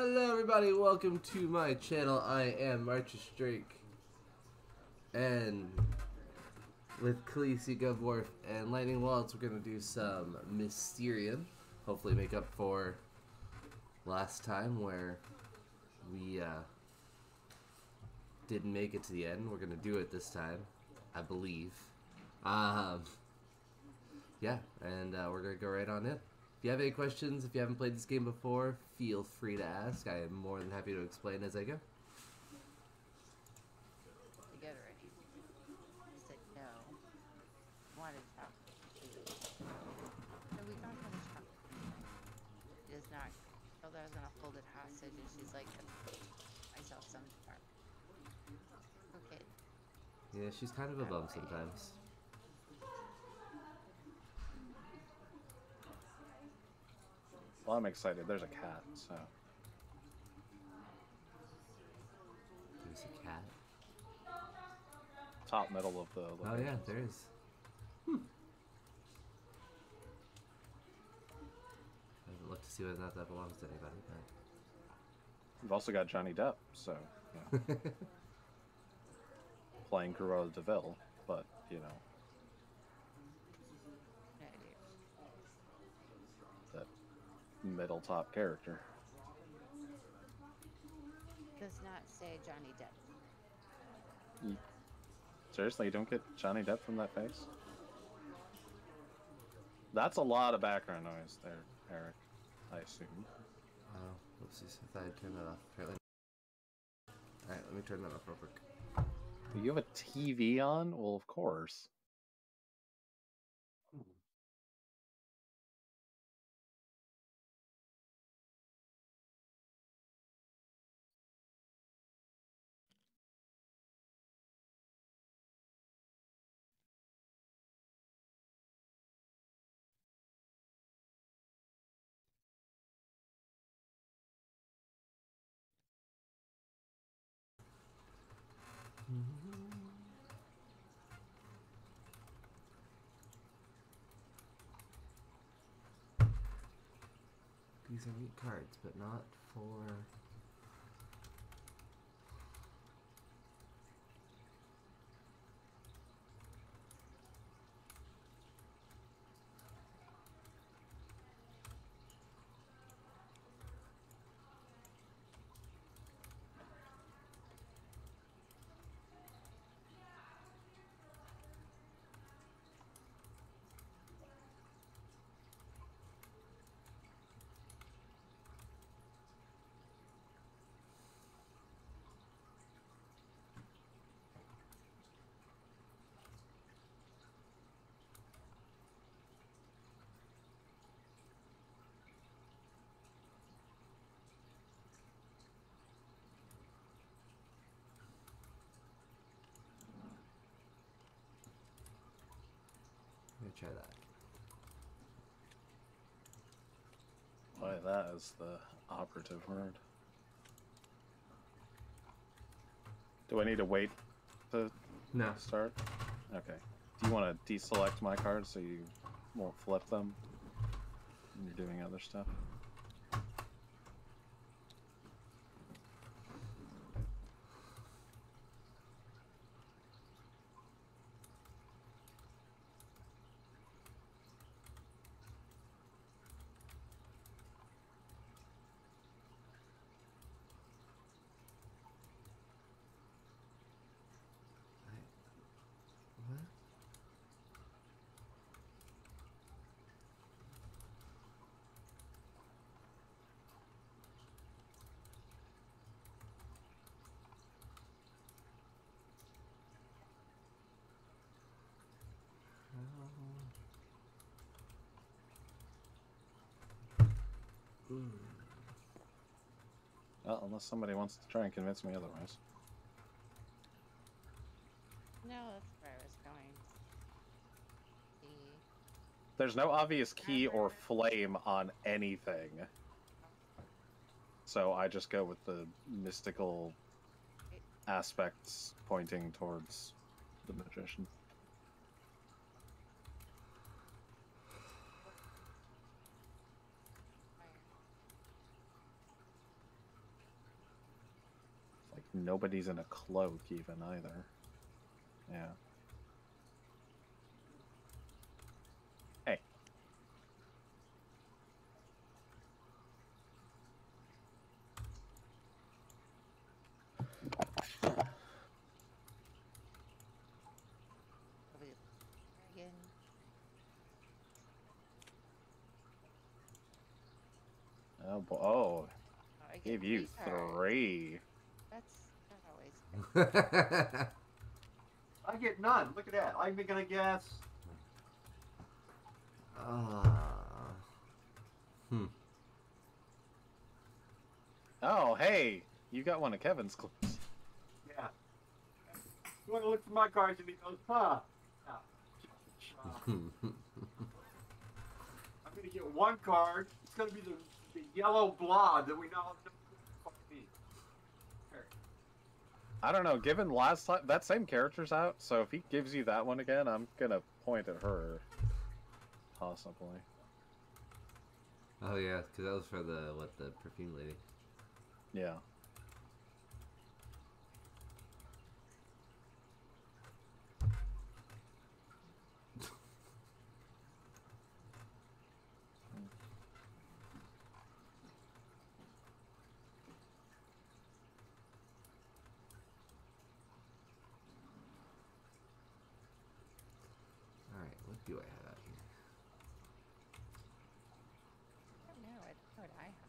Hello everybody, welcome to my channel. I am Marcus Drake. And with Khaleesi Govworf and Lightning Waltz, we're gonna do some Mysterium. Hopefully make up for last time where we uh, didn't make it to the end. We're gonna do it this time, I believe. Um, yeah, and uh, we're gonna go right on it. If you have any questions, if you haven't played this game before, feel free to ask. I am more than happy to explain as I go. to get ready. He said no. Wanted to talk to you. So we got him talk. He does not. Told her I was gonna hold it hostage, and she's like, myself some part. Okay. Yeah, she's kind of a bum sometimes. Well, I'm excited. There's a cat, so There's a cat. top middle of the. Oh yeah, locations. there is. Hmm. I haven't looked to see whether or not that belongs to anybody, We've also got Johnny Depp, so you know, playing Cruella de Vil, but you know No idea. that middle top character. Does not say Johnny Depp. Hmm. Seriously, you don't get Johnny Depp from that face? That's a lot of background noise there, Eric. I assume. oh, whoopsies! I thought I'd turn that off. Apparently. All right, let me turn that off real quick. You have a TV on? Well, of course. These are neat cards, but not for. Try that. Why, that is the operative word. Do I need to wait to No. start? Okay. Do you want to deselect my cards so you won't flip them when you're doing other stuff? Mm. Well, unless somebody wants to try and convince me otherwise. No, that's where I was going. The There's no obvious key or flame on anything. So I just go with the mystical aspects pointing towards the magician. Nobody's in a cloak even either. Yeah. Hey. Again. Oh, oh, I gave you three. That's not always good. I get none. Look at that. I'm gonna guess. Ah. hmm. Oh, hey, you got one of Kevin's clues. Yeah. You want to look for my cards, and he goes, huh? Yeah. Uh, I'm gonna get one card. It's gonna be the, the yellow blob that we now know what the fuck means. Here. I don't know. Given last time that same character's out, so if he gives you that one again, I'm gonna point at her. Possibly. oh yeah, because that was for the what the perfume lady. Yeah. What do I have out here? I don't know. I don't what I have.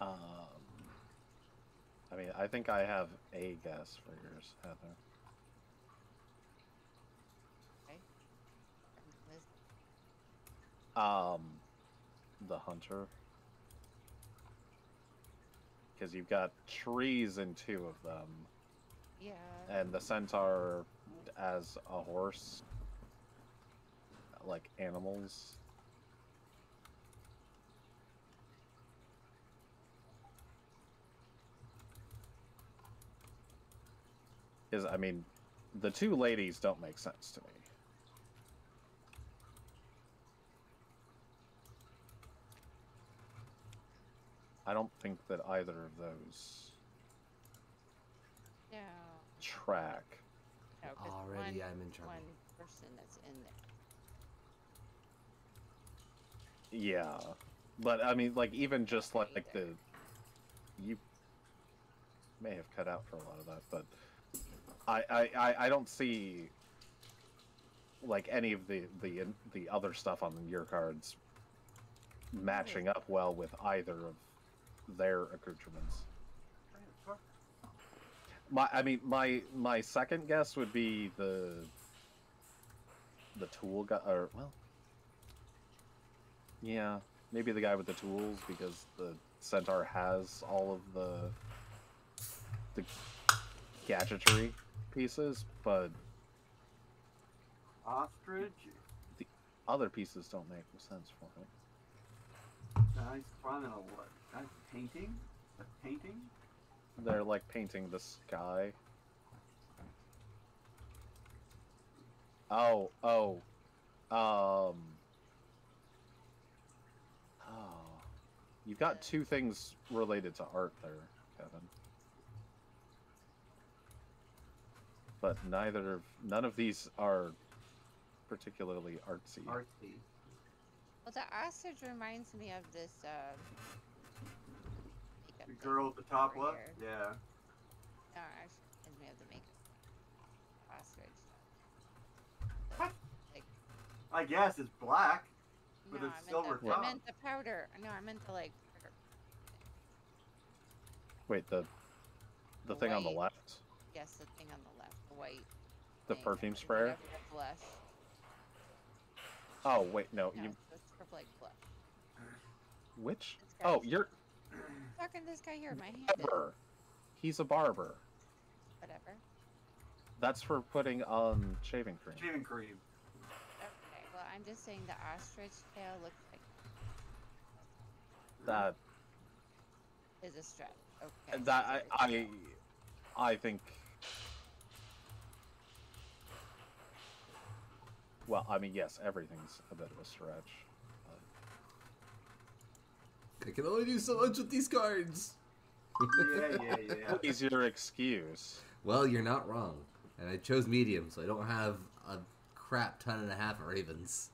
Um, I mean, I think I have a guess for yours, Heather. And Um, the hunter. Because you've got trees in two of them, Yeah. and the centaur as a horse, like animals. Is I mean, the two ladies don't make sense to me. I don't think that either of those No. Track. No, 'cause Already one, I'm in trouble. One person that's in there. Yeah, but I mean, like even just like, like the you may have cut out for a lot of that, but I I, I, I don't see like any of the the the other stuff on your cards matching up well with either of their accoutrements. My I mean my my second guess would be the the tool guy or well yeah, maybe the guy with the tools because the centaur has all of the the gadgetry pieces, but Ostrich. The other pieces don't make sense for him. Nice and a what? Nice painting. A painting. They're like painting the sky. Oh, oh, um, oh, you've got two things related to art there, Kevin. But neither of none of these are particularly artsy. Artsy. Well, the ostrich reminds me of this. Uh, makeup The girl at the top left. here. Yeah. No, actually, reminds me of the makeup. Ostrich. Like, I guess it's black. With no, a I silver the, top. I meant the powder. No, I meant the like. powder. Wait, the the thing on the left, Yes, the thing on the left, the white. the thing, perfume is sprayer. over Blush. Oh wait, no, No, you it's for like blush. which? Oh, you're Talking to this guy here, my hand. barber. He's a barber. Whatever. That's for putting on shaving cream. Shaving cream. Okay, well, I'm just saying the ostrich tail looks like That is a strap. Okay. that so I it's a I strap. I think. Well, I mean, yes, everything's a bit of a stretch. I can only do so much with these cards. Yeah, yeah, yeah. What is your excuse? Well, you're not wrong. And I chose medium, so I don't have a crap ton and a half of ravens.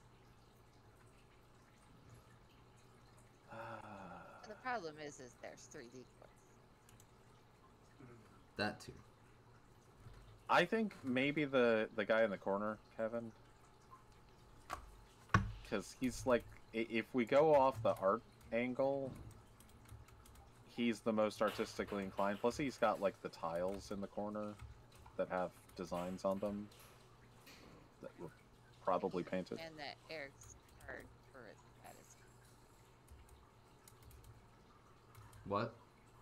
Ah. The problem is, is there's three decoys. That too. I think maybe the the guy in the corner, Kevin, because he's like, if we go off the art angle, he's the most artistically inclined. Plus, he's got like the tiles in the corner that have designs on them that were probably painted. And that Eric's card for it, that is. What?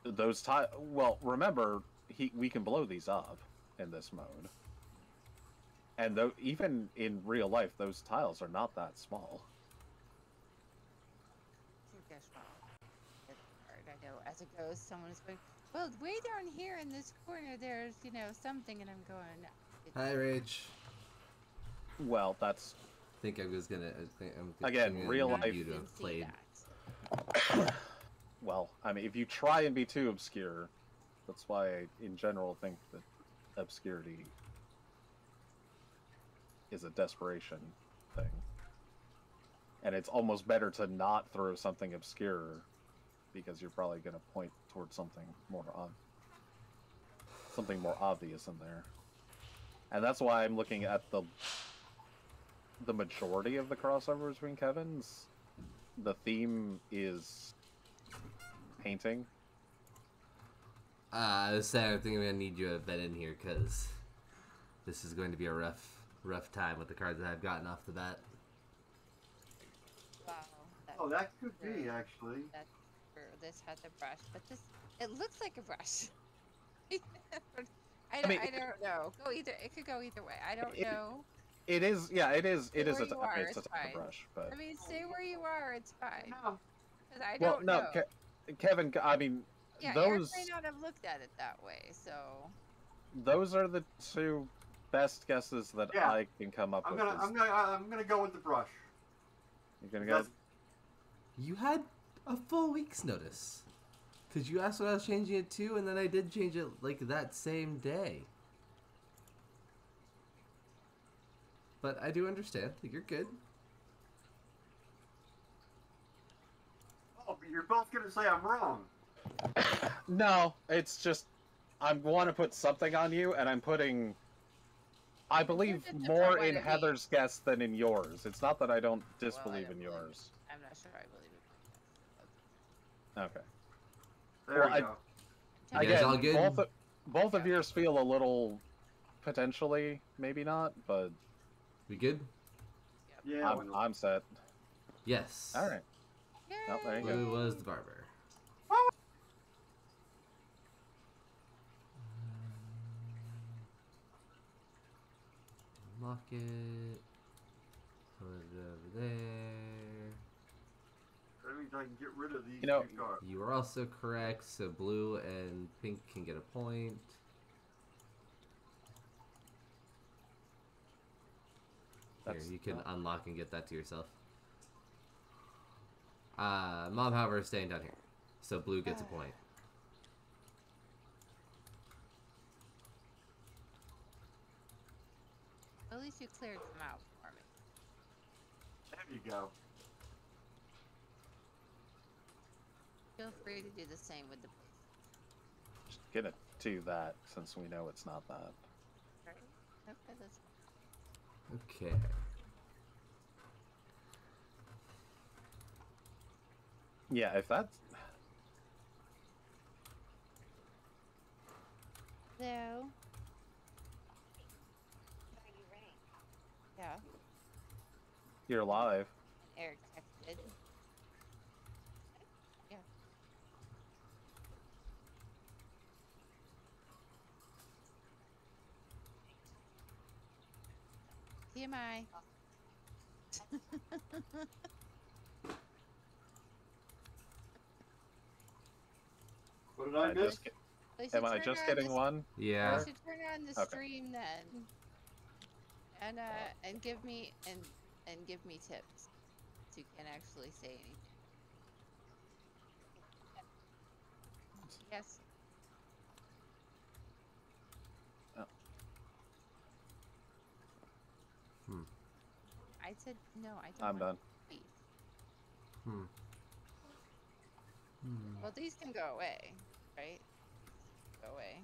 Those tiles. Well, remember, he we can blow these up in this mode. And though, even in real life, those tiles are not that small. It's a guess wrong. It's hard. I know as it goes, someone is going, well, way down here in this corner, there's, you know, something, and I'm going, "It- Hi, Rach. Well, that's I think I was gonna. I think I'm Again, I'm gonna real need life- You to didn't have played. well. I mean, if you try and be too obscure, that's why I, in general, think that obscurity is a desperation thing. And it's almost better to not throw something obscure because you're probably going to point towards something more ob- something more obvious in there. And that's why I'm looking at the the majority of the crossovers between Kevin's. The theme is painting. Uh, I was saying, I think I'm gonna need you to bet in here because this is going to be a rough, rough time with the cards that I've gotten off the bat. Wow. That, Oh, that could be actually. That's true. This has a brush, but this, it looks like a brush. I, don't, I, don't know. Go either. It could go either way. I don't It- know. It is, yeah, it is. It Stay is a, where t- you I mean, are, it's a type of brush, but I mean, stay where you are. It's fine. No. 'Cause I well, don't no, know. Ke- Kevin. I mean, yeah, Eric those may not have looked at it that way. So those are the two best guesses that Yeah. I can come up I'm with. gonna, I'm gonna, I'm gonna go with the brush. You're gonna go. You had a full week's notice. Because you asked what I was changing it to, and then I did change it like that same day. But I do understand. You're good. Oh, you're both gonna say I'm wrong. No, it's just I want to put something on you, and I'm putting. I believe more in. Heather's guess than in yours. It's not that I don't I disbelieve don't in believe yours. I'm not sure I believe it. Okay. There Well, we I- go. You guys Again, all good? both of, both of yours feel a little potentially, maybe not, but We good? Yeah. I'm, I'm set. Yes. All right. Oh, there you go. Was the barber. Lock it. Put it over there. That means I can get rid of these You know- two cards. You are also correct, so blue and pink can get a point. Here, you can not- unlock and get that to yourself. Uh, Mom, however, is staying down here. So blue gets a point. At least you cleared them out for me. There you go. Feel free to do the same with the Just gonna do that since we know it's not that. Right? Okay, that's Okay. Yeah, if that's Hello. Yeah, you're live. Eric texted. Yeah. TMI. What did I I miss? just get- Well, you should am I just on getting the- one? Yeah. You should turn on the Okay. stream then, and uh, and give me and and give me tips, so you can actually say anything. Yes. I said no. I don't. I'm want done. Hmm. Hmm. Well, these can go away, right? Go away.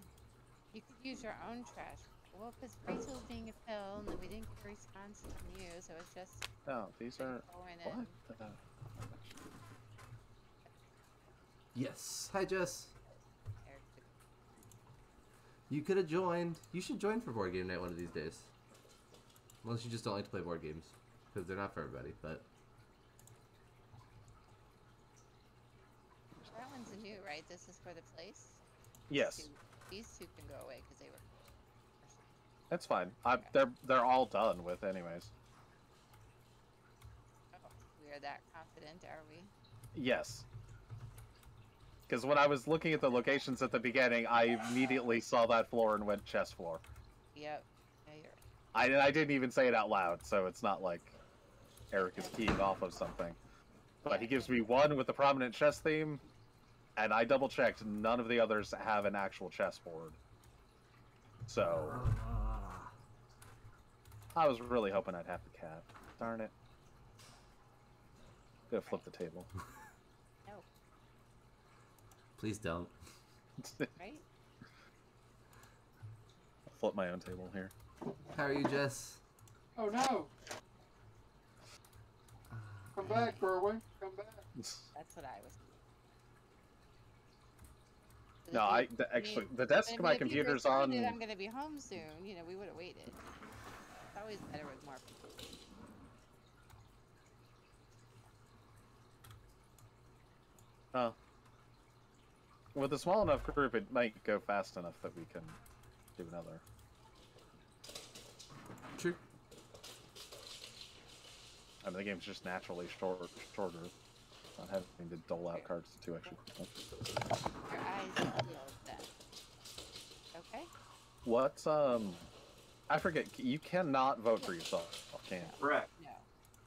You could use your own trash. Well, because Rachel's being a pill, and we didn't get a response from you, so it's just No, these are going what? in. Uh, Yes. Hi, Jess. You could have joined. You should join for board game night one of these days. Unless you just don't like to play board games, because they're not for everybody. But That one's a new, right? This is for the place. yes, Two- These two can go away because they were. that's fine. I, they're they're all done with anyways. Oh, we are that confident, are we? Yes. Because when I was looking at the locations at the beginning, I immediately saw that floor and went chest floor. Yep. Yeah, you're. I, I didn't even say it out loud, so it's not like Eric is keying off of something. But he gives me one with the prominent chess theme, and I double checked. None of the others have an actual chessboard. So I was really hoping I'd have the cat. Darn it. Gonna flip the table. No, please don't. right? flip my own table here. How are you, Jess? Oh no! Come back, Corwin. Come back. That's what I was. No, I the, actually the desk of my computer's on. I'm gonna be home soon. You know, we would have waited. It's always better with more people. Oh. With a small enough group, it might go fast enough that we can do another. True. I mean, the game's just naturally short, shorter. Not having to dole out cards to two extra people. Your eyes peeled. Okay. What, um... I forget, you cannot vote for yourself, can you? Correct. No.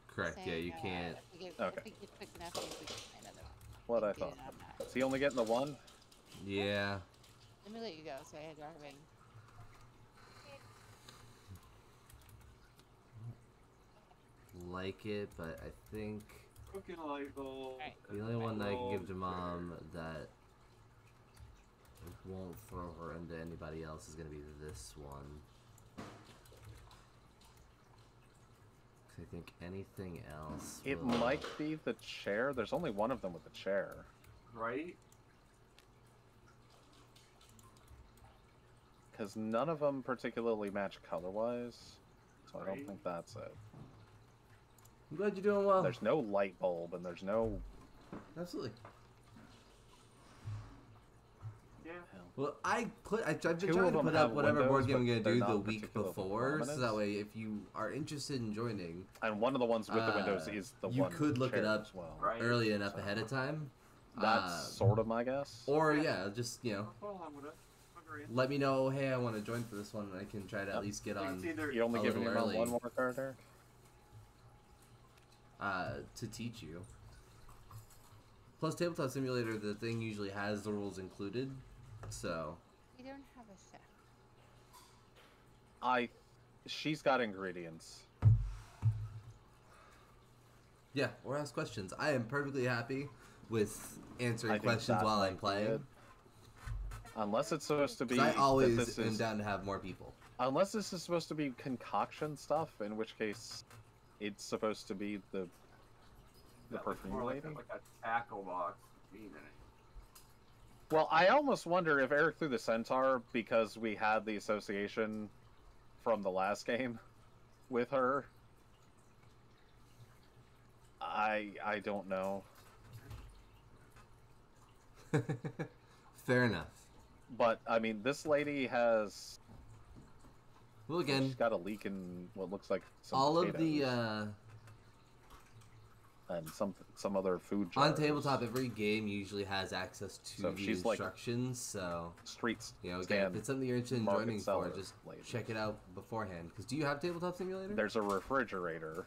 Correct. Yeah, you uh, can't. If we get, Okay. if we get quick enough, maybe we can What I thought. do it on that. Is he only getting the one? Yeah. Let me let you go. So I had driving. Like it, but I think Cooking light bulb. The only one that I can give to mom that won't throw her into anybody else is gonna be this one. 'Cause I think anything else. It will- might be the chair. There's only one of them with the chair. Right? Because none of them particularly match color-wise. So I don't think that's it. I'm glad you're doing well. There's no light bulb and there's no... Absolutely. Yeah. Well, I put I, I've been Two trying to put up have whatever board game I'm gonna do the week particularly before, so that way if you are interested in joining And one of the ones with the windows Uh, is the you one with could look it up well. Right. early enough ahead of time, That's uh, sort of my guess. or yeah, just you know, Well, I'm gonna agree. let me know. Hey, I want to join for this one, and I can try to Yep. at least get on either You're only a giving little your mom early. one more card, Eric? Uh, to teach you. Plus, Tabletop Simulator, the thing usually has the rules included, so We don't have a chef. I... She's got ingredients. yeah. Or ask questions. I am perfectly happy with answering I questions while I'm playing. it. Unless it's supposed to be. I always am is- down to have more people. Unless this is supposed to be concoction stuff, in which case it's supposed to be the the That perfume more like lady. like a tackle box bean in it. Well, I almost wonder if Eric threw the centaur because we had the association from the last game with her. I I don't know, Fair enough. but I mean, this lady has Well, again, she's got a leak in what looks like some all of the uh, and some some other food. on tabletop, every game usually has access to So the she's like- instructions. so streets. you know, again, stand if it's something you're interested in joining for, just lady. check it out beforehand. Because do you have Tabletop Simulator? There's a refrigerator.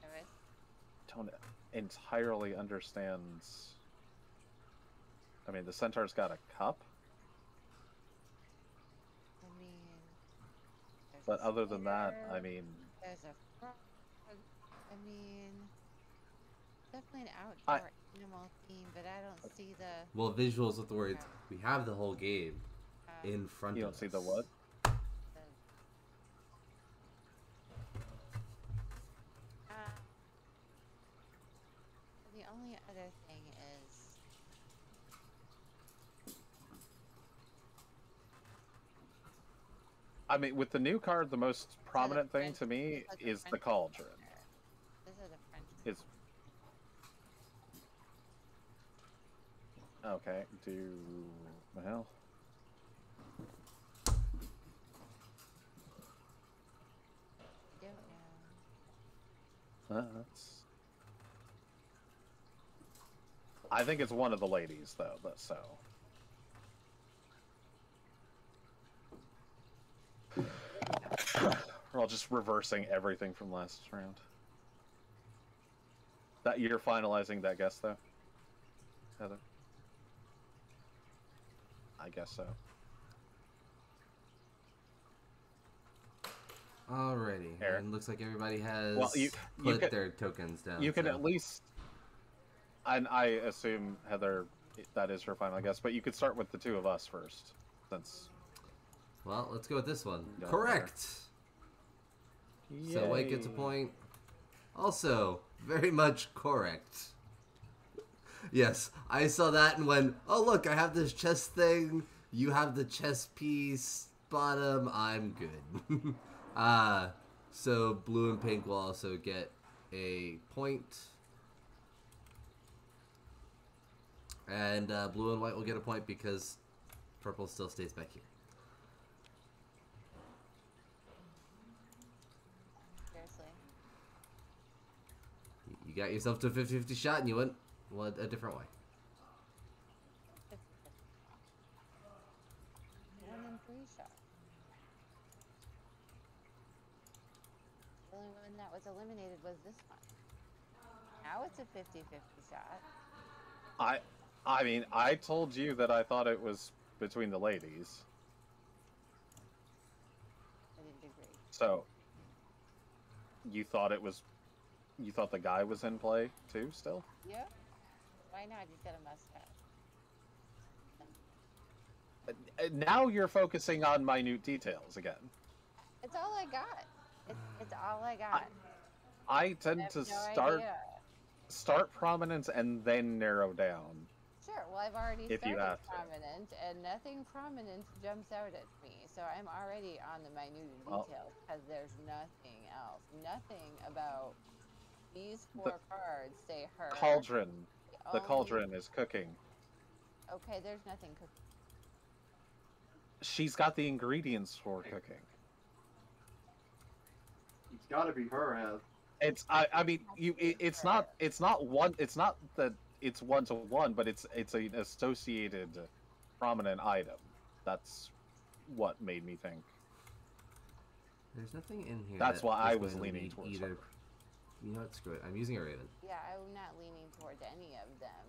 There is. Don't entirely understand. I mean, the centaur's got a cup, I mean, but other than that, I mean, there's a frog. I mean, definitely an I- animal theme, but I don't see the. Well, visuals with the words. We have the whole game Uh, in front of you don't see us. the what? the uh, the only other thing is I mean, with the new card, the most prominent thing to me is the cauldron. These are the French. Is okay. Do well. I. Uh, that's. I think it's one of the ladies, though. But so. We're all just reversing everything from last round. That you're finalizing that guess, though, Heather. I guess so. Alrighty. Eric. And looks like everybody has Well, you- you put could- their tokens down. you can so- at least and i assume heather that is her final guess but you could start with the two of us first since Well, let's go with this one. Got. Correct. So White gets a point. Also, very much correct. Yes, I saw that and went, oh look, I have this chess thing. You have the chess piece bottom. I'm good. uh, so blue and pink will also get a point. And uh, blue and white will get a point because purple still stays back here. Seriously. You got yourself to a 50 50 shot and you went well, a different way. One in three shot. The only one that was eliminated was this one. Now it's a 50 50 shot. i i mean i told you that i thought it was between the ladies I didn't agree. so you thought it was you thought the guy was in play too still Yeah. Why not? He's got a mustache. Uh, now you're focusing on minute details again It's all I got. It's, it's all I got. i I tend have to no start idea. start prominence and then narrow down Sure. Well, I've already If you started have to. prominent, and nothing prominent jumps out at me. So I'm already on the minute Well- details because there's nothing else. Nothing about these four cards say her. cauldron the only- cauldron is cooking Okay, there's nothing cooking. she's got the ingredients for cooking It's got to be her, Heath. It's I I mean you it, it's not it's not one it's not that it's one to one but it's it's an associated prominent item. That's what made me think. There's nothing in here. That's that why I was leaning towards either. her. You know what? Screw it. I'm using a raven. Yeah, I'm not leaning towards any of them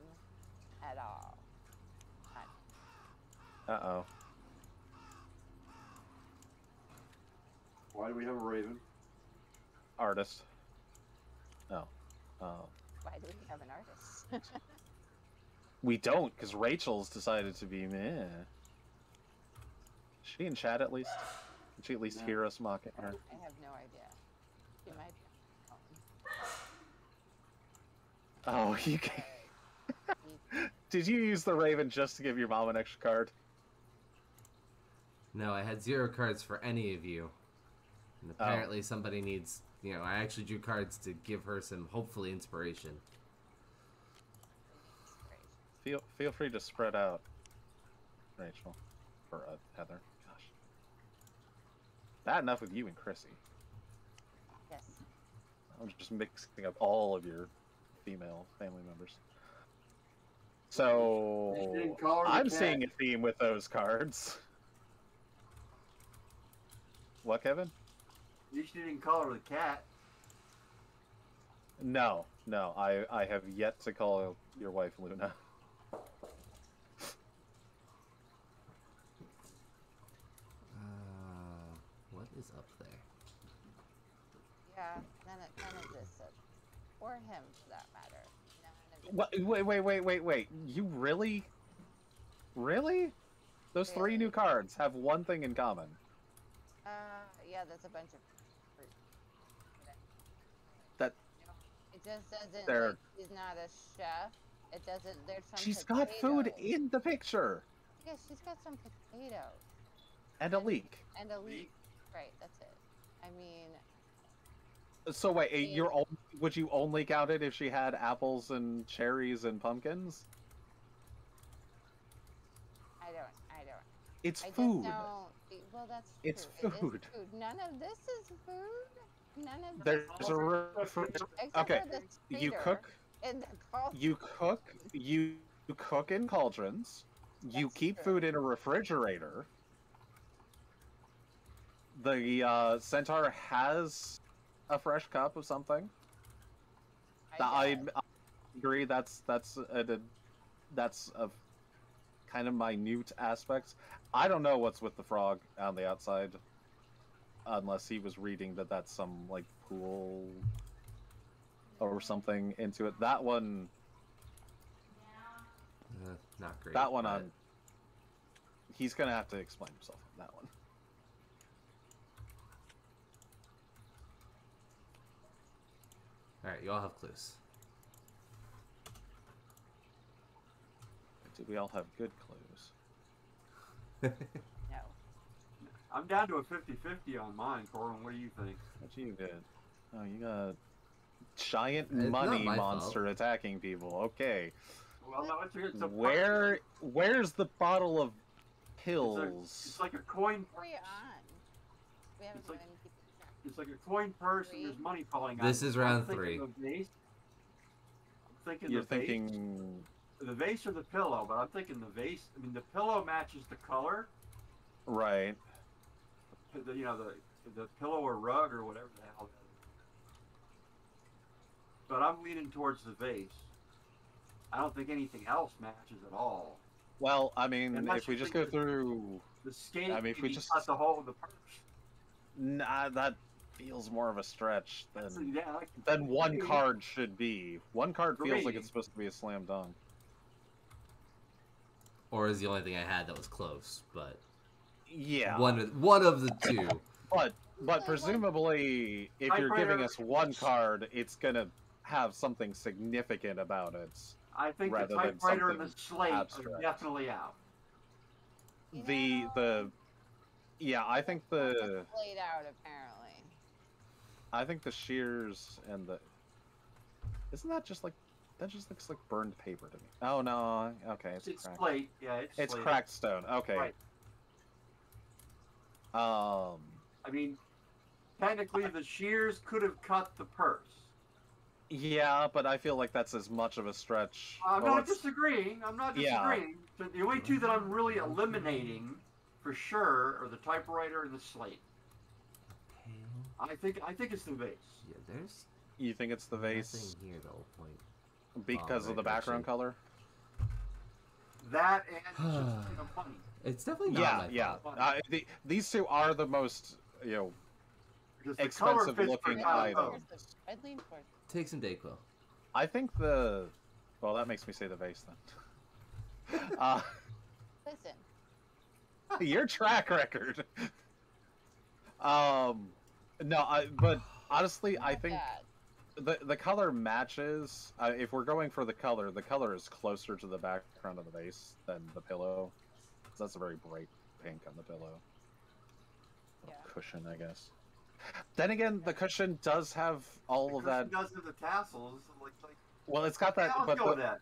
at all. Uh oh. Why do we have a raven? Artist. Oh. Oh. Why do we have an artist? We don't because Rachel's decided to be meh. She in chat at least. Did she at least No. hear us mocking her? I have no idea. She might be on Oh, you can the phone. Did you use the Raven just to give your mom an extra card? No, I had zero cards for any of you. And Oh. apparently somebody needs. You know, I actually drew cards to give her some hopefully inspiration. Feel feel free to spread out, Rachel, or uh, Heather. Gosh, bad enough with you and Chrissy. Yes. I'm just mixing up all of your female family members. So They didn't call her the I'm seeing a theme with those cards. What, Kevin? You should didn't call her the cat. No, no, I I have yet to call your wife Luna. is up there? Yeah, none of, none of this. Or him, for that matter. None of this. What? Wait, wait, wait, wait, wait. You really, really? Those three new cards have one thing in common. Uh, yeah, that's a bunch of fruit. That- It just doesn't. They're- Like, she's not a chef. It doesn't. There's some. She's got food in the picture Yeah, she's got some potatoes and a leak. and a leek. Right, that's it. I mean, So wait, eh, Yeah. you're only, would you only count it if she had apples and cherries and pumpkins? I don't. I don't. It's I food. Well, that's It's true. It food. food. None of this is food. None of There's this. a Except okay. The You cook. You cook. You cook in cauldrons. You keep true. food in a refrigerator. The uh, centaur has a fresh cup of something. I, guess. I agree. That's that's a, a- that's a kind of minute aspects. I don't know what's with the frog on the outside, unless he was reading that that's some like pool or something into it. That one, Uh, not great. that one but- on. He's gonna have to explain himself on that one. All right, you all have clues. Do we all have good clues? No. I'm down to a 50-50 on mine, Corbin. What do you think? What you did? Oh, you got giant It's money my fault. monster attacking people. Okay. Well, no, it's, a- it's a Where where's the bottle of It's, a, pills? it's like a coin. What are you on? We haven't It's like- given people track. It's like a coin purse, and there's money falling out. This is I'm round three. Vase. I'm thinking You're the vase. thinking the vase or the pillow, but I'm thinking the vase. I mean, the pillow matches the color. right. The, you know, the the pillow or rug or whatever the hell. That is. But I'm leaning towards the vase. I don't think anything else matches at all. Well, I mean, Unless if we just go that- through, The skate. I mean, if we just- cut the hole in the purse. nah, that feels more of a stretch That's, than yeah, like, than one Three. card should be. One card feels like it's supposed to be a slam dunk. Or is the only thing I had that was close, but Yeah. one of one of the two. But but uh, presumably, if you're giving us one card, it's gonna have something significant about it. I think the typewriter and the something slate are definitely out. The the yeah, I think the Played out apparently. I think the shears and the isn't that just like that just looks like burned paper to me. Oh no, okay, it's, It's, cracked. slate. Yeah, it's It's slate. cracked stone. Okay. Right. Um. I mean, technically, the shears could have cut the purse. Yeah, but I feel like that's as much of a stretch. I'm Well, not it's- disagreeing. I'm not Yeah. disagreeing. But the only two that I'm really eliminating for sure are the typewriter and the slate. Pale. I think I think it's the vase. Yeah, there's You think it's the vase nothing here the whole point. because Oh, of the background actually. color? That and just you know, money. It's definitely not Yeah, my yeah. fault. Uh, the, these two are the most you know Because expensive looking pretty items. I'd lean towards Take some Dayquil. I think the well that makes me say the vase then. uh, Listen, your track record. Um, no, I, but honestly, I think bad. the the color matches. Uh, if we're going for the color, the color is closer to the background of the vase than the pillow. 'Cause That's a very bright pink on the pillow. Yeah. Cushion, I guess. Then again, the cushion does have all of that. Does have the tassels. Like, like, Well, it's got that, yeah, but go the- that.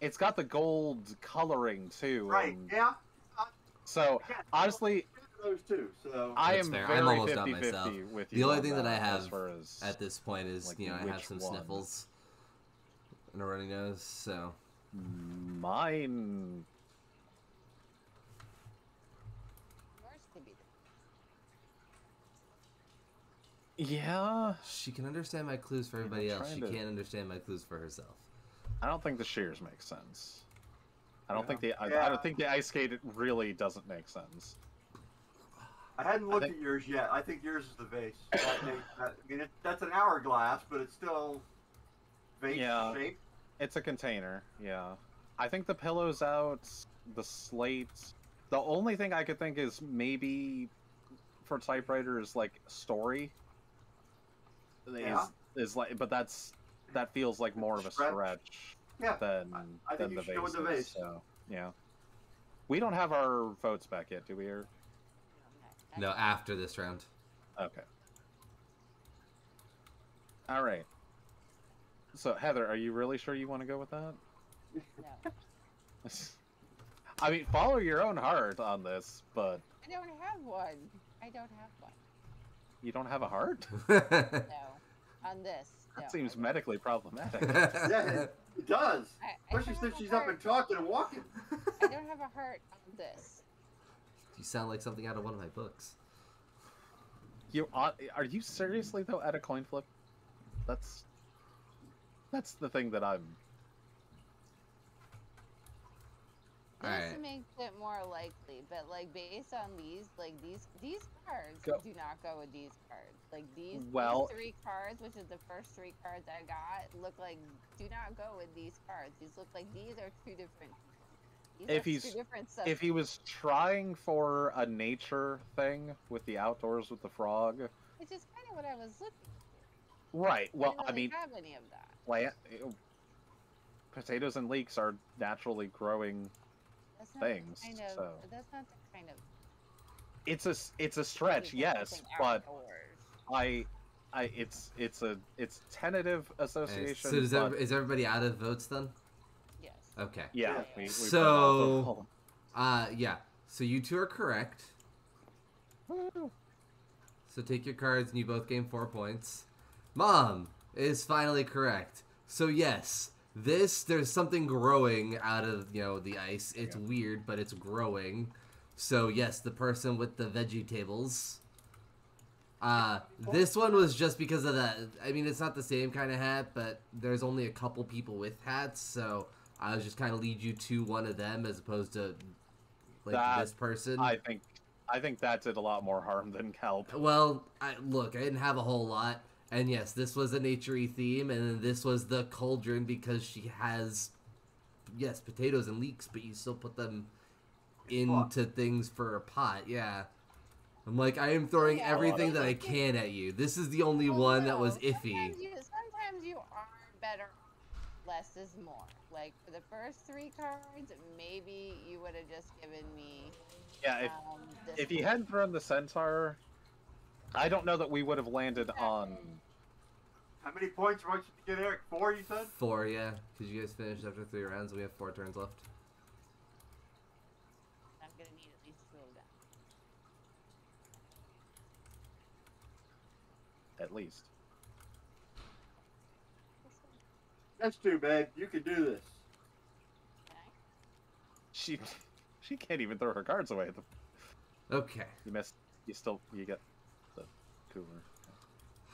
it's got the gold coloring too. Right? and Yeah. So Again, honestly, those two. So I am fair. very I'm almost done myself. with The only on thing that I as have far as At this point is, Like, you know, I have some one? sniffles and a runny nose, so mine. Yours could be the Yeah, She can understand my clues for everybody else. She to- can't understand my clues for herself. I don't think the shears make sense. I don't Yeah. think the I, I don't think the ice skate really doesn't make sense. I hadn't I looked think- at yours yet. I think yours is the vase. That that- I mean, it, that's an hourglass, but it's still vase Yeah. shape. It's a container, yeah. I think the pillow's out, the slate. The only thing I could think is maybe for typewriter is like story. Yeah. is like, but that's that feels like more of a Stretch. stretch Yeah. than I think than you the should go with the vase. So yeah, we don't have our votes back yet, do we? Or. No, after this round. okay. All right. So Heather, are you really sure you want to go with that? No. I mean, follow your own heart on this, but I don't have one. I don't have one. you don't have a heart? No. On this. That no, seems medically problematic. Yeah, it, it does. I, I Especially since have a she's up and talking and walking. I don't have a heart on this. You sound like something out of one of my books. you are, are you seriously though at a coin flip? That's that's the thing that I'm. This Alright. makes it more likely, but like based on these, like these these cards Go. do not go with these cards. Like these, these Well- three cards, which is the first three cards I got, look like do not go with these cards. These look like these are two different. These If he's- two different If he was trying for a nature thing with the outdoors with the frog, which is kind of what I was looking. right? Well, I, I didn't really mean, have any of that. plant, potatoes and leeks are naturally growing. That's not things, The kind of, so. That's not the kind of. It's a s- it's a stretch, yes, but outdoors. I, I it's it's a it's tentative Okay, association. so does but- every, is everybody out of votes then? Yes. Okay. yeah. Yeah. we- we So- Uh, yeah. So you two are correct. So take your cards and you both gain four points. Mom is finally correct. So yes, this there's something growing out of you know the ice. It's Yeah. weird, but it's growing. So yes, the person with the veggie tables. Uh, this one was just because of that. I mean, it's not the same kind of hat, but there's only a couple people with hats, so I was just kind of lead you to one of them as opposed to like That- this person. I think I think that did a lot more harm than kelp. Well, I, look, I didn't have a whole lot, and yes, this was a naturey theme, and this was the cauldron because she has, yes, potatoes and leeks, but you still put them into things for a pot. Yeah, I'm like, I am throwing Yeah, everything that I can at you. This is the only Well, one that was iffy. Sometimes you, sometimes you are better. Less is more. Like for the first three cards, maybe you would have just given me. Yeah, if um, if you hadn't thrown the centaur, I don't know that we would have landed on. How many points once you get Eric? Four, you said? Four, yeah, because you guys finished after three rounds, we have four turns left. I'm gonna need at least two of them. At least. This one. That's too bad. You can do this. She she can't even throw her cards away. Okay. You missed. You still you get the cooler.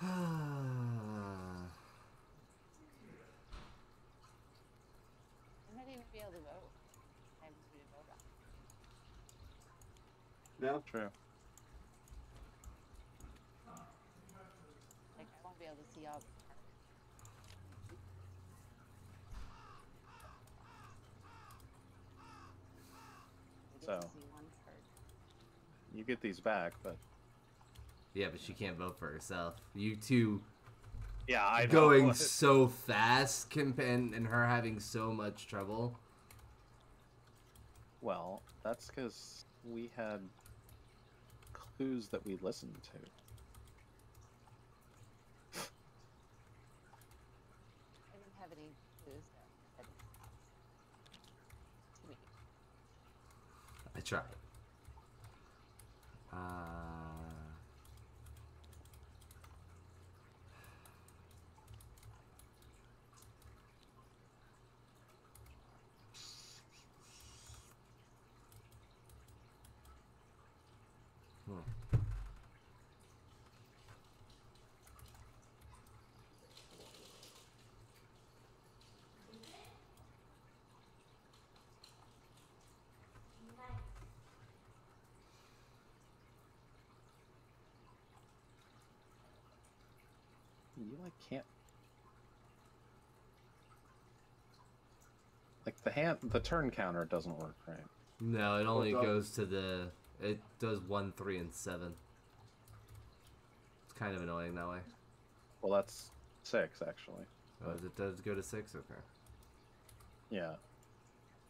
I might even be able to vote. I have to vote on. No? True. Like I won't be able to see all the cards. I get to So. see one card. You get these back, but Yeah, but she can't vote for herself. You two yeah, I know. going so fast, comp- and, and her having so much trouble. Well, that's because we had clues that we listened to. I didn't have any clues though. That to me. I. Uh, hmm. I can't. Like the hand, the turn counter doesn't work right. No, it only Hold up. goes to the. It does one, three, and seven. It's kind of annoying that way. Well, that's six actually. Oh, it does go to six. Okay. Yeah.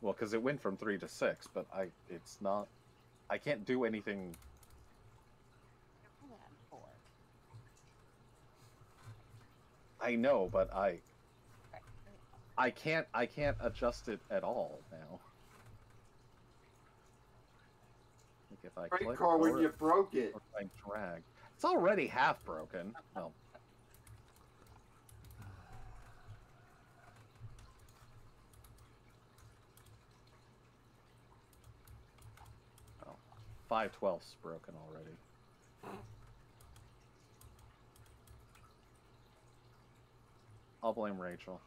Well, because it went from three to six, but I, it's not. I can't do anything. You're only on four. I know, but I, I can't, I can't adjust it at all now. Like if I Great click car when you broke it. or if I drag, it's already half broken. Well, oh, five twelfths broken already. I'll blame Rachel.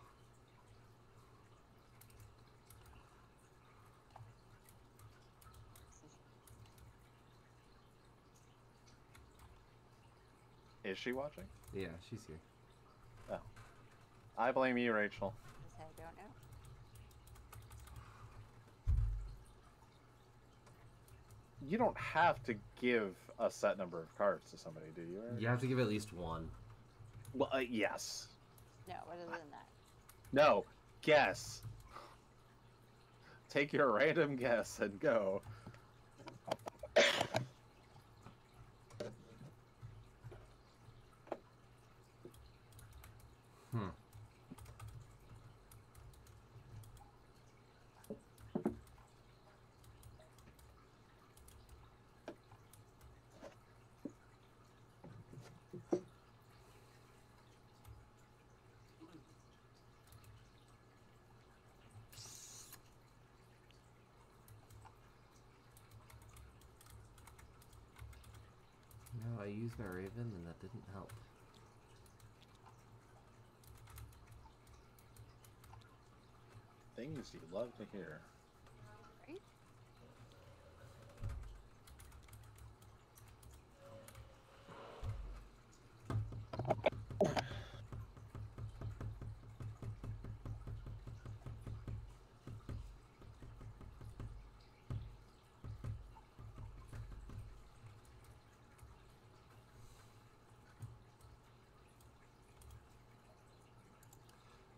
Is she watching? Yeah, she's here. Oh. I blame you, Rachel. I don't know. You don't have to give a set number of cards to somebody, do you? Eric? You have to give at least one. Well, uh, yes. No, other than that. No. Guess. Take your random guess and go. Hmm. My Raven and that didn't help. Things you love to hear. Right?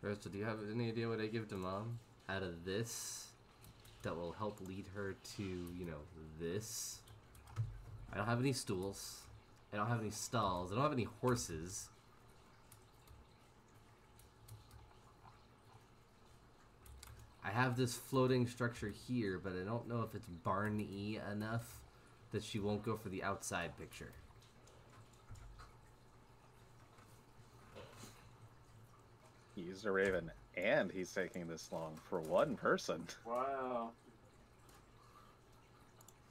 Rachel, do you have any idea what I give to mom out of this that will help lead her to, you know, this? I don't have any stools. I don't have any stalls. I don't have any horses. I have this floating structure here, but I don't know if it's barn-y enough that she won't go for the outside picture. He's a raven, and he's taking this long for one person. Wow.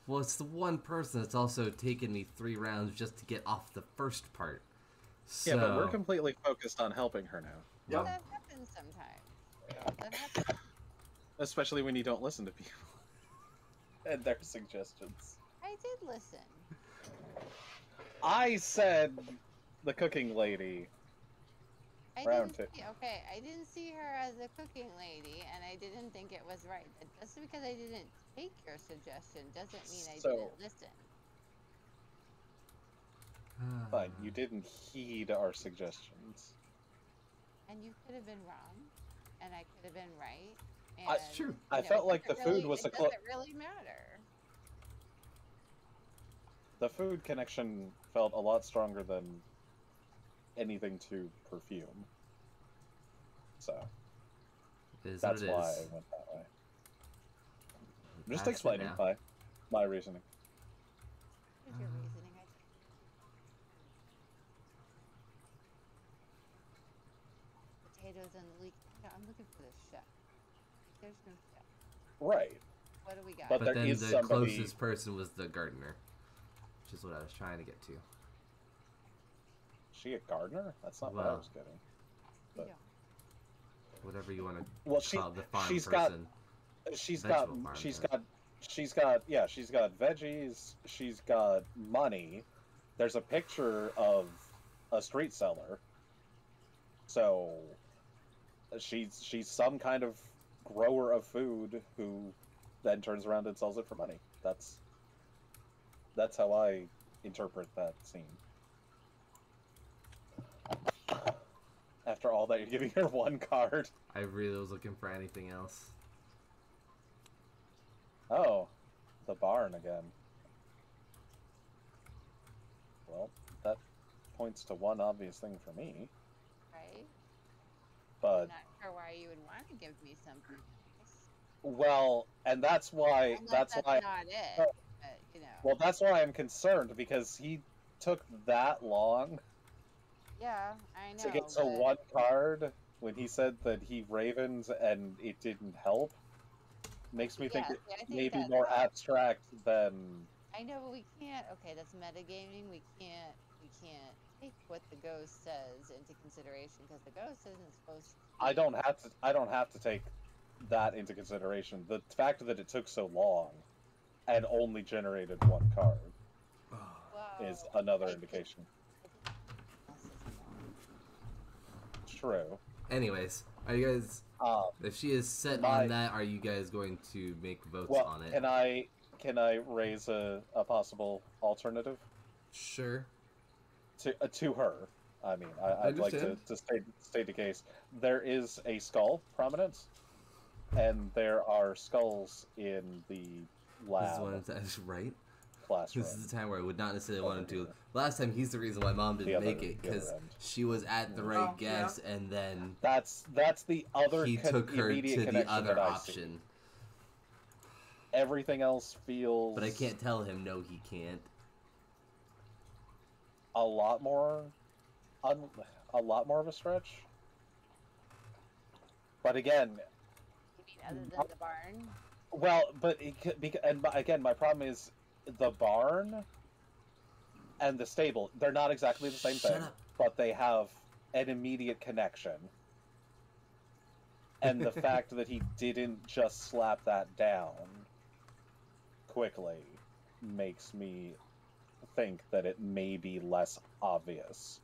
Well, it's the one person that's also taken me three rounds just to get off the first part. So, Yeah, but we're completely focused on helping her now. Yep. That happens sometimes. That happens. Especially when you don't listen to people and their suggestions. I did listen. I said the cooking lady. I Round didn't see, okay, I didn't see her as a cooking lady, and I didn't think it was right. But just because I didn't take your suggestion doesn't mean I So- didn't listen. Fine, you didn't heed our suggestions. And you could have been wrong, and I could have been right. And, I- It's true. I know, felt like the doesn't food was it the clo- doesn't really matter. The food connection felt a lot stronger than anything to perfume. So It is that's why is. I went that way. I'm just Past explaining my my reasoning. Here's your reasoning. I potatoes and the leek. No, I'm looking for the chef. There's no chef. Right. What do we got? But But there then is the somebody- closest person was the gardener, which is what I was trying to get to. She a gardener? That's not what I was getting. But- don't. Whatever you want to Well, she call the farm she's got person. she's Vegetable got farm, she's yeah. got she's got yeah she's got veggies she's got money there's a picture of a street seller So she's she's some kind of grower of food who then turns around and sells it for money. That's that's how I interpret that scene. After all that, you're giving her one card. I really was looking for anything else. Oh, the barn again. Well, that points to one obvious thing for me, Right? but I'm not sure why you would want to give me something. else. well, and that's why Unless that's why not it. Oh. But, you know. well that's why I'm concerned because he took that long yeah, I know. to get to but- one card when he said that he ravens and it didn't help makes me think Yeah, it think may be more why. abstract than I know, but we can't. Okay, that's metagaming. We can't. We can't take what the ghost says into consideration because the ghost isn't supposed. To I don't have to I don't have to take that into consideration. The fact that it took so long and only generated one card Well, is another I indication. Think else is wrong. True. Anyways, are you guys? Um, If she is set My- on that, are you guys going to make votes well, on it? can I can I raise a, a possible alternative Sure. to uh, to her? I mean, I, I'd like to, to state state the case. There is a skull prominence, and there are skulls in the This is lab one that's right. Classroom. This is the time where I would not necessarily want him to. here. Last time, he's the reason why mom didn't other- make it because she was at the mm-hmm. right Oh, yeah. guess, and then That's that's the other he con- took her to the other that I see. option. Everything else feels But I can't tell him no, he can't. a lot more un- a lot more of a stretch. But again, You mean other than the barn? well, but it, could- bec- and again, my problem is the barn and the stable. They're not exactly the same Shut thing, up. but they have an immediate connection. And the fact that he didn't just slap that down quickly makes me think that it may be less obvious.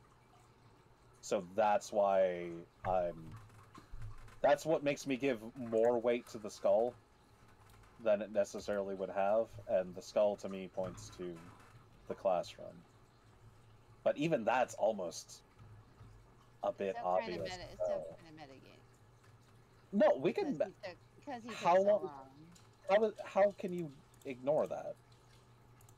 So that's why I'm. That's what makes me give more weight to the skull than it necessarily would have, and the skull to me points to the classroom. But even that's almost a bit Still kind of obvious. meta. It's still kind of metagame. No, we Because can. he took, because he took How so long- long. How, is- how can you ignore that?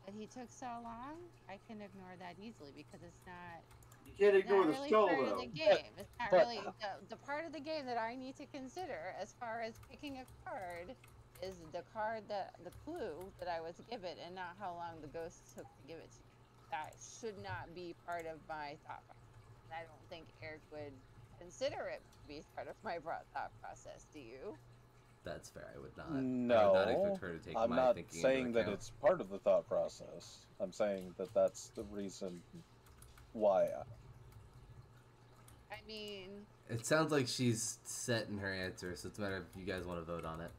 But he took so long. I can ignore that easily because it's not. You can't ignore the really skull part though. the game. It's not but- really the, the part of the game that I need to consider as far as picking a card is the card that the clue that I was given and not how long the ghost took to give it to me. That should not be part of my thought process. And I don't think Eric would consider it to be part of my thought process. Do you? That's fair. I would not. I would No, not expect her to take I'm my not thinking saying into that it's part of the thought process. I'm saying that that's the reason why. I, I mean, It sounds like she's set in her answer, so it's a matter if you guys want to vote on it.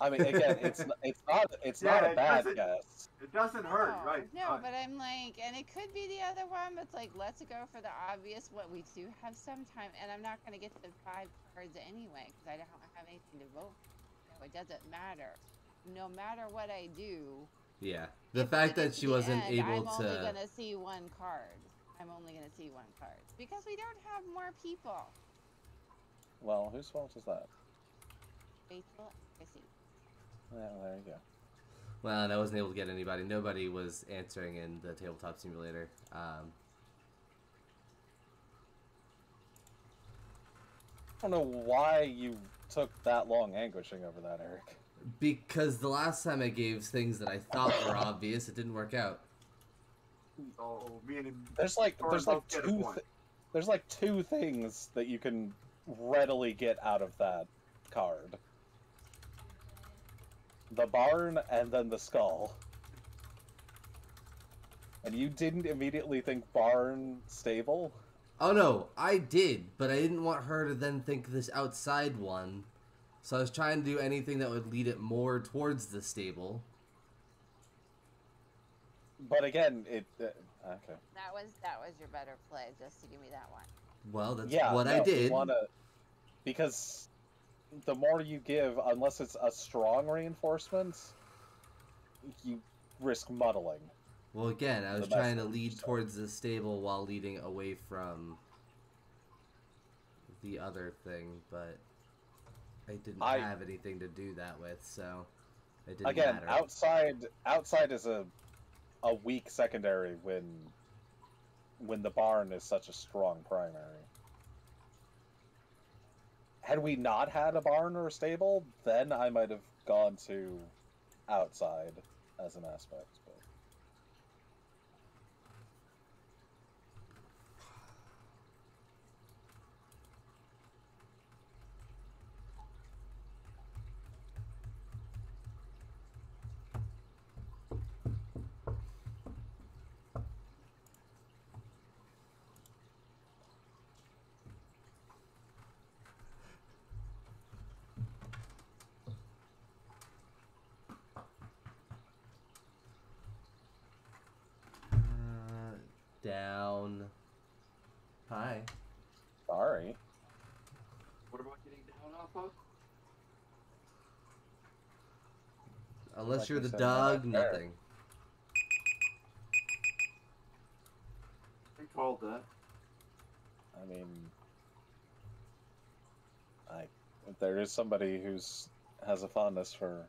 I mean, again, it's it's not it's Yeah, not a it bad doesn't- guess. It doesn't hurt, no, right? No, right. but I'm like, and it could be the other one, but it's like, let's go for the obvious. What we do have some time, and I'm not going to get the five cards anyway because I don't have anything to vote. for. No, it doesn't matter. No matter what I do, Yeah. The if we fact get that to she the wasn't end, able I'm only gonna see one card. I'm only gonna see one card because we don't have more people. Well, whose fault is that? Wait I see. Yeah, there you go. Well, and I wasn't able to get anybody. Nobody was answering in the tabletop simulator. Um, I don't know why you took that long anguishing over that, Eric. because the last time I gave things that I thought were obvious, it didn't work out. Oh, me and him. There's like there's like both get a two th- there's like two things that you can readily get out of that card. The barn and then the skull. And you didn't immediately think barn stable? Oh no, I did, but I didn't want her to then think this outside one. So I was trying to do anything that would lead it more towards the stable. but again, it uh, okay. That was that was your better play, just to give me that one. Well, that's yeah, what I did. Wanna, because the more you give, unless it's a strong reinforcement, you risk muddling. Well, again, I was trying to lead so- towards the stable while leading away from the other thing, but I didn't I- have anything to do that with, so it didn't Again, matter. outside outside is a a weak secondary when when the barn is such a strong primary. Had we not had a barn or a stable, then I might have gone to outside as an aspect. But Uh, down. Hi. sorry. What about getting down off of? Unless Like you're the dog, nothing. I called that. I mean, I there is somebody who's has a fondness for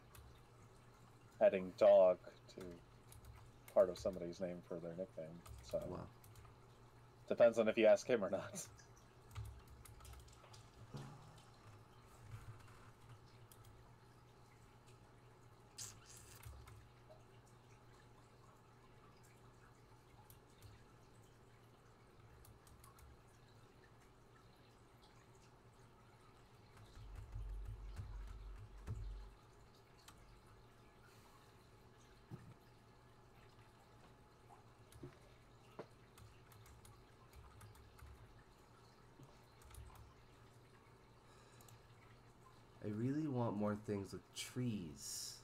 adding dog to part of somebody's name for their nickname. So Wow. depends on if you ask him or not. I really want more things with trees.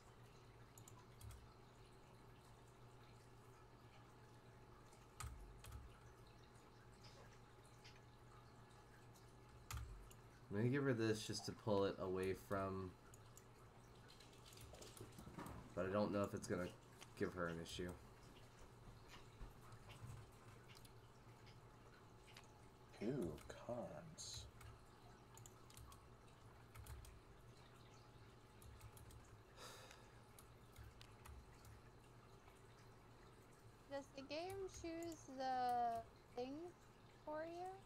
I'm gonna give her this just to pull it away from. But I don't know if it's gonna give her an issue. Ooh, cons. Does the game choose the thing for you?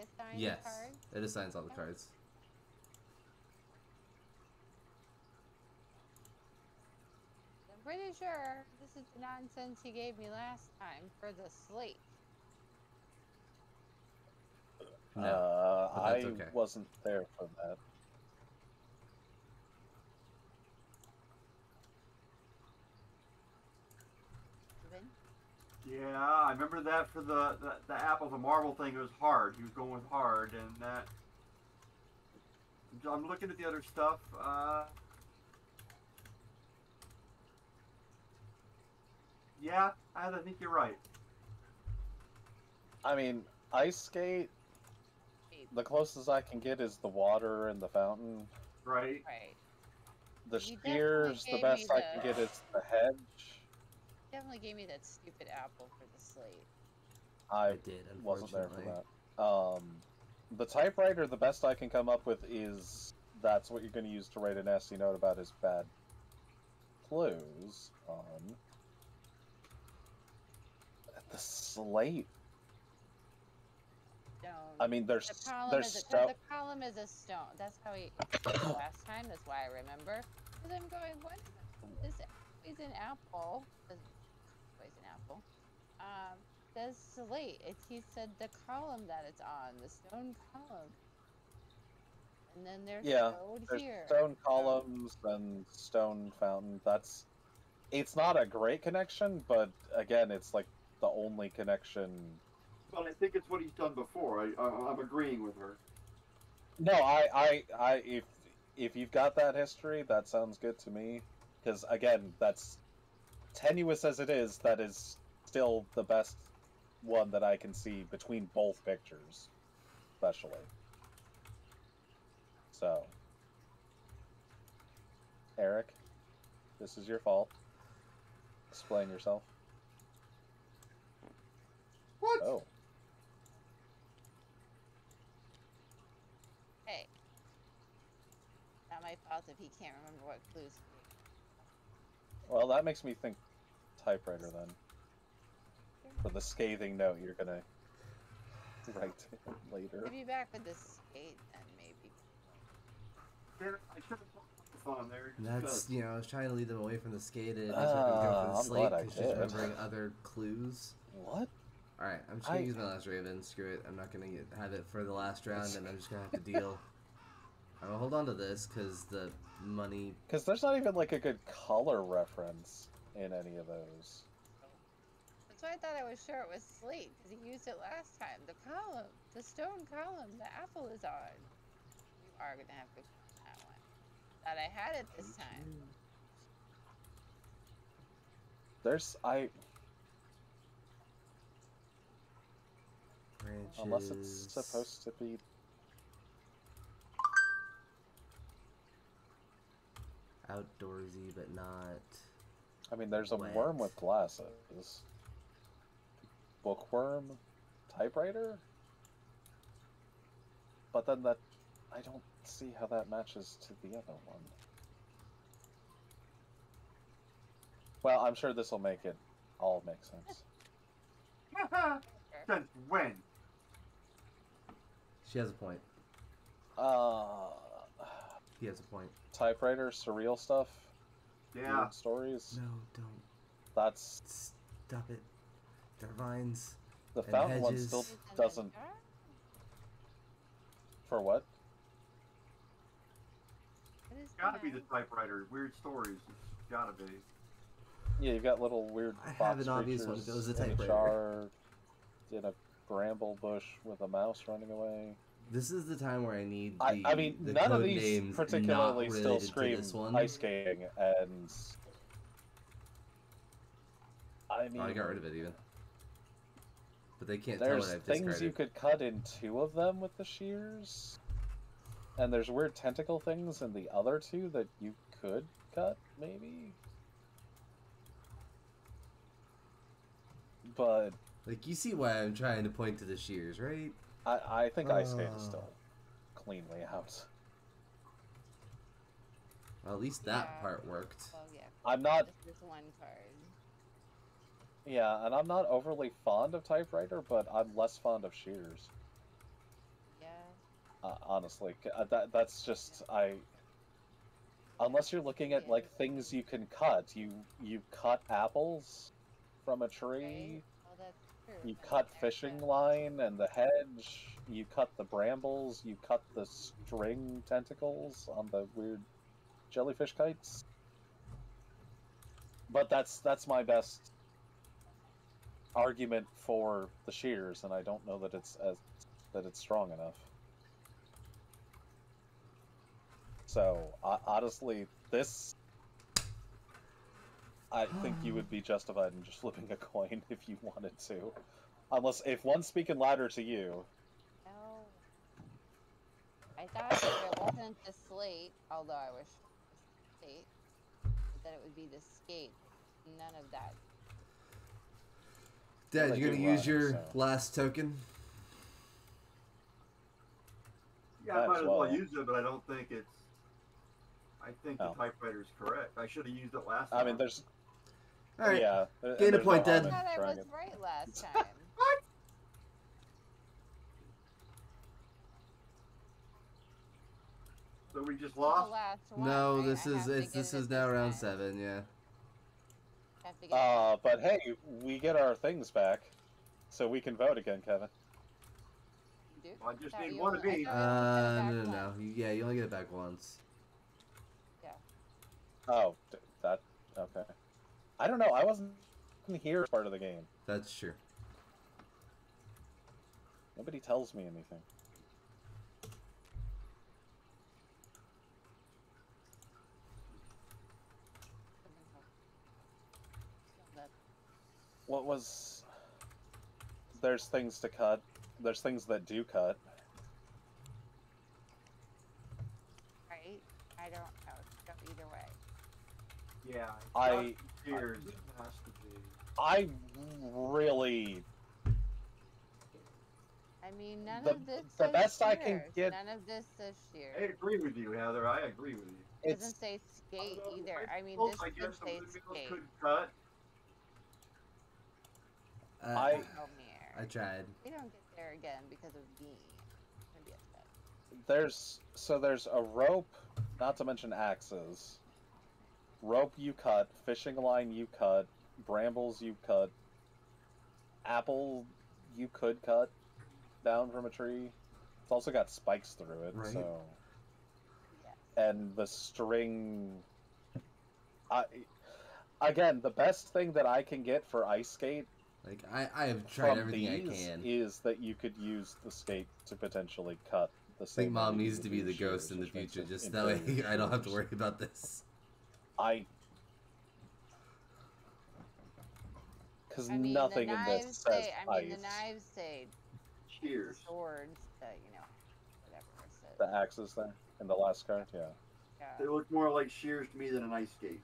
Assign yes, cards? it assigns all the Okay. cards. I'm pretty sure this is the nonsense he gave me last time for the slate. No, uh, I okay. wasn't there for that. Yeah, I remember that for the, the the apple the marble thing. It was hard. He was going with hard, and that. I'm looking at the other stuff. Uh, yeah, I I think you're right. I mean, ice skate. The closest I can get is the water and the fountain. Right. Right. The You definitely spears, the best me I can get is the hedge. Definitely gave me that stupid apple for the slate. I I did, wasn't there for that. Um, the typewriter, the best I can come up with is that's what you're going to use to write a nasty note about his bad clues on. The slate. Stone. I mean, there's the column there's is a, stuff. the column is a stone. That's how he did it last time. That's why I remember. Because I'm going, what is this poison apple? This Poison. Um, says slate. It's he said the column that it's on, the stone column. And then there's Yeah, road There's here. stone columns and stone fountain. That's it's not a great connection, but again, it's like the only connection. Well, I think it's what he's done before. I, I I'm agreeing with her. No, I, I, I, if if you've got that history, that sounds good to me. Because again, that's tenuous as it is, that is still the best one that I can see between both pictures, especially. So, Eric, this is your fault. Explain yourself. What? Oh, Hey. Not my fault if he can't remember what clues. well, that makes me think typewriter then. For the scathing note you're gonna write to him later. If you back with the skate, then maybe. Damn it, I should have put the on there. And just that's 'cause. you know I was trying to lead them away from the skated. Ah, Uh, go for the I'm slate glad I because she's did. remembering other clues. What? All right, I'm just gonna I- use my last Raven. Screw it. I'm not gonna get, have it for the last round, and I'm just gonna have to deal. I'm gonna hold on to this because the money. Because there's not even like a good color reference in any of those. That's why I thought I was sure it was slate because he used it last time. The column, the stone column, the apple is on. You are gonna have to find that one. Thought I had it this time. There's I Branches. unless it's supposed to be outdoorsy, but not. I mean there's a Wet. worm with glasses. Bookworm typewriter? But then that I don't see how that matches to the other one. Well, I'm sure this will make it all make sense. Since when? She has a point. Uh He has a point. typewriter, surreal stuff, Yeah. stories. No, don't That's stop it. They're vines. the And fountain one still It's in the doesn't for what? It's Gotta be the typewriter. Weird stories. It's gotta be. Yeah, you've got little weird I have box an obvious one it was a typewriter. jar, in a bramble bush with a mouse running away. This is the time where I need the. I, I mean, the none of these names particularly still related scream ice skating, and I mean, Oh, I got rid of it even. But they can't tell there's things discarded. you could cut in two of them with the shears, and there's weird tentacle things in the other two that you could cut, maybe. But Like you see why I'm trying to point to the shears, right? I, I think ice skate is Oh. Ah. still cleanly out. Well, at least that Yeah. part worked. Well, yeah. I'm not This is one card. Yeah, and I'm not overly fond of typewriter, but I'm less fond of shears. Yeah. Uh, honestly, uh, that that's just I. Unless you're looking at like things you can cut, you you cut apples from a tree. Right? Well, that's true. You cut fishing line and the hedge. You cut the brambles. You cut the string tentacles on the weird jellyfish kites. But that's that's my best argument for the shears, and I don't know that it's as that it's strong enough. So uh, honestly, this I think you would be justified in just flipping a coin if you wanted to. Unless if one's speaking louder to you, No. I thought if it wasn't the slate, although I was slate, that it would be the skate. None of that. Dad, you're gonna use your so. last token. Yeah, Might I might as as well well. use it, but I don't think it's. I think Oh. the typewriter's correct. I should have used it last I time. mean, there's All right. yeah. there- Gain a there's no point, harm Dad. I thought I was it. right last time. what? So we just lost. last one. No, this I is it's, this is now round time. seven. Yeah. Have to get Uh, but hey, we get our things back, so we can vote again, Kevin. You do? I just thought need one of I each. Uh, no, no, no. You- Yeah, you only get it back once. Yeah. Oh, d- that okay. I don't know. I wasn't here part of the game. That's true. Nobody tells me anything. once. What was? There's things to cut. There's things that do cut. Right? I don't know. Go either way. Yeah. I- Cheers. It has to be. I really I mean, none The- of this the says best I can get- None of this says I agree with you, Heather. I agree with you. It doesn't say skate Although either. I mean, Well, this I could guess some say of the skate. could cut. Uh, I- Oh, I tried. We don't get there again because of me. Be there's so there's a rope, not to mention axes. Rope you cut, fishing line you cut, brambles you cut, apple you could cut down from a tree. It's also got spikes through it, Right. so Yes. and the string. I again, the best thing that I can get for ice skate Like I, I have tried from everything these I can. is that you could use the skate to potentially cut the I think mom needs to be the ghost shears, in the future, just that way I don't have to worry about this. I because I mean, nothing in knives this says say. I mean, ice. the knives say Cheers. swords. The you know, whatever it says. The axes there in the last card, yeah. Yeah. They look more like shears to me than an ice skate.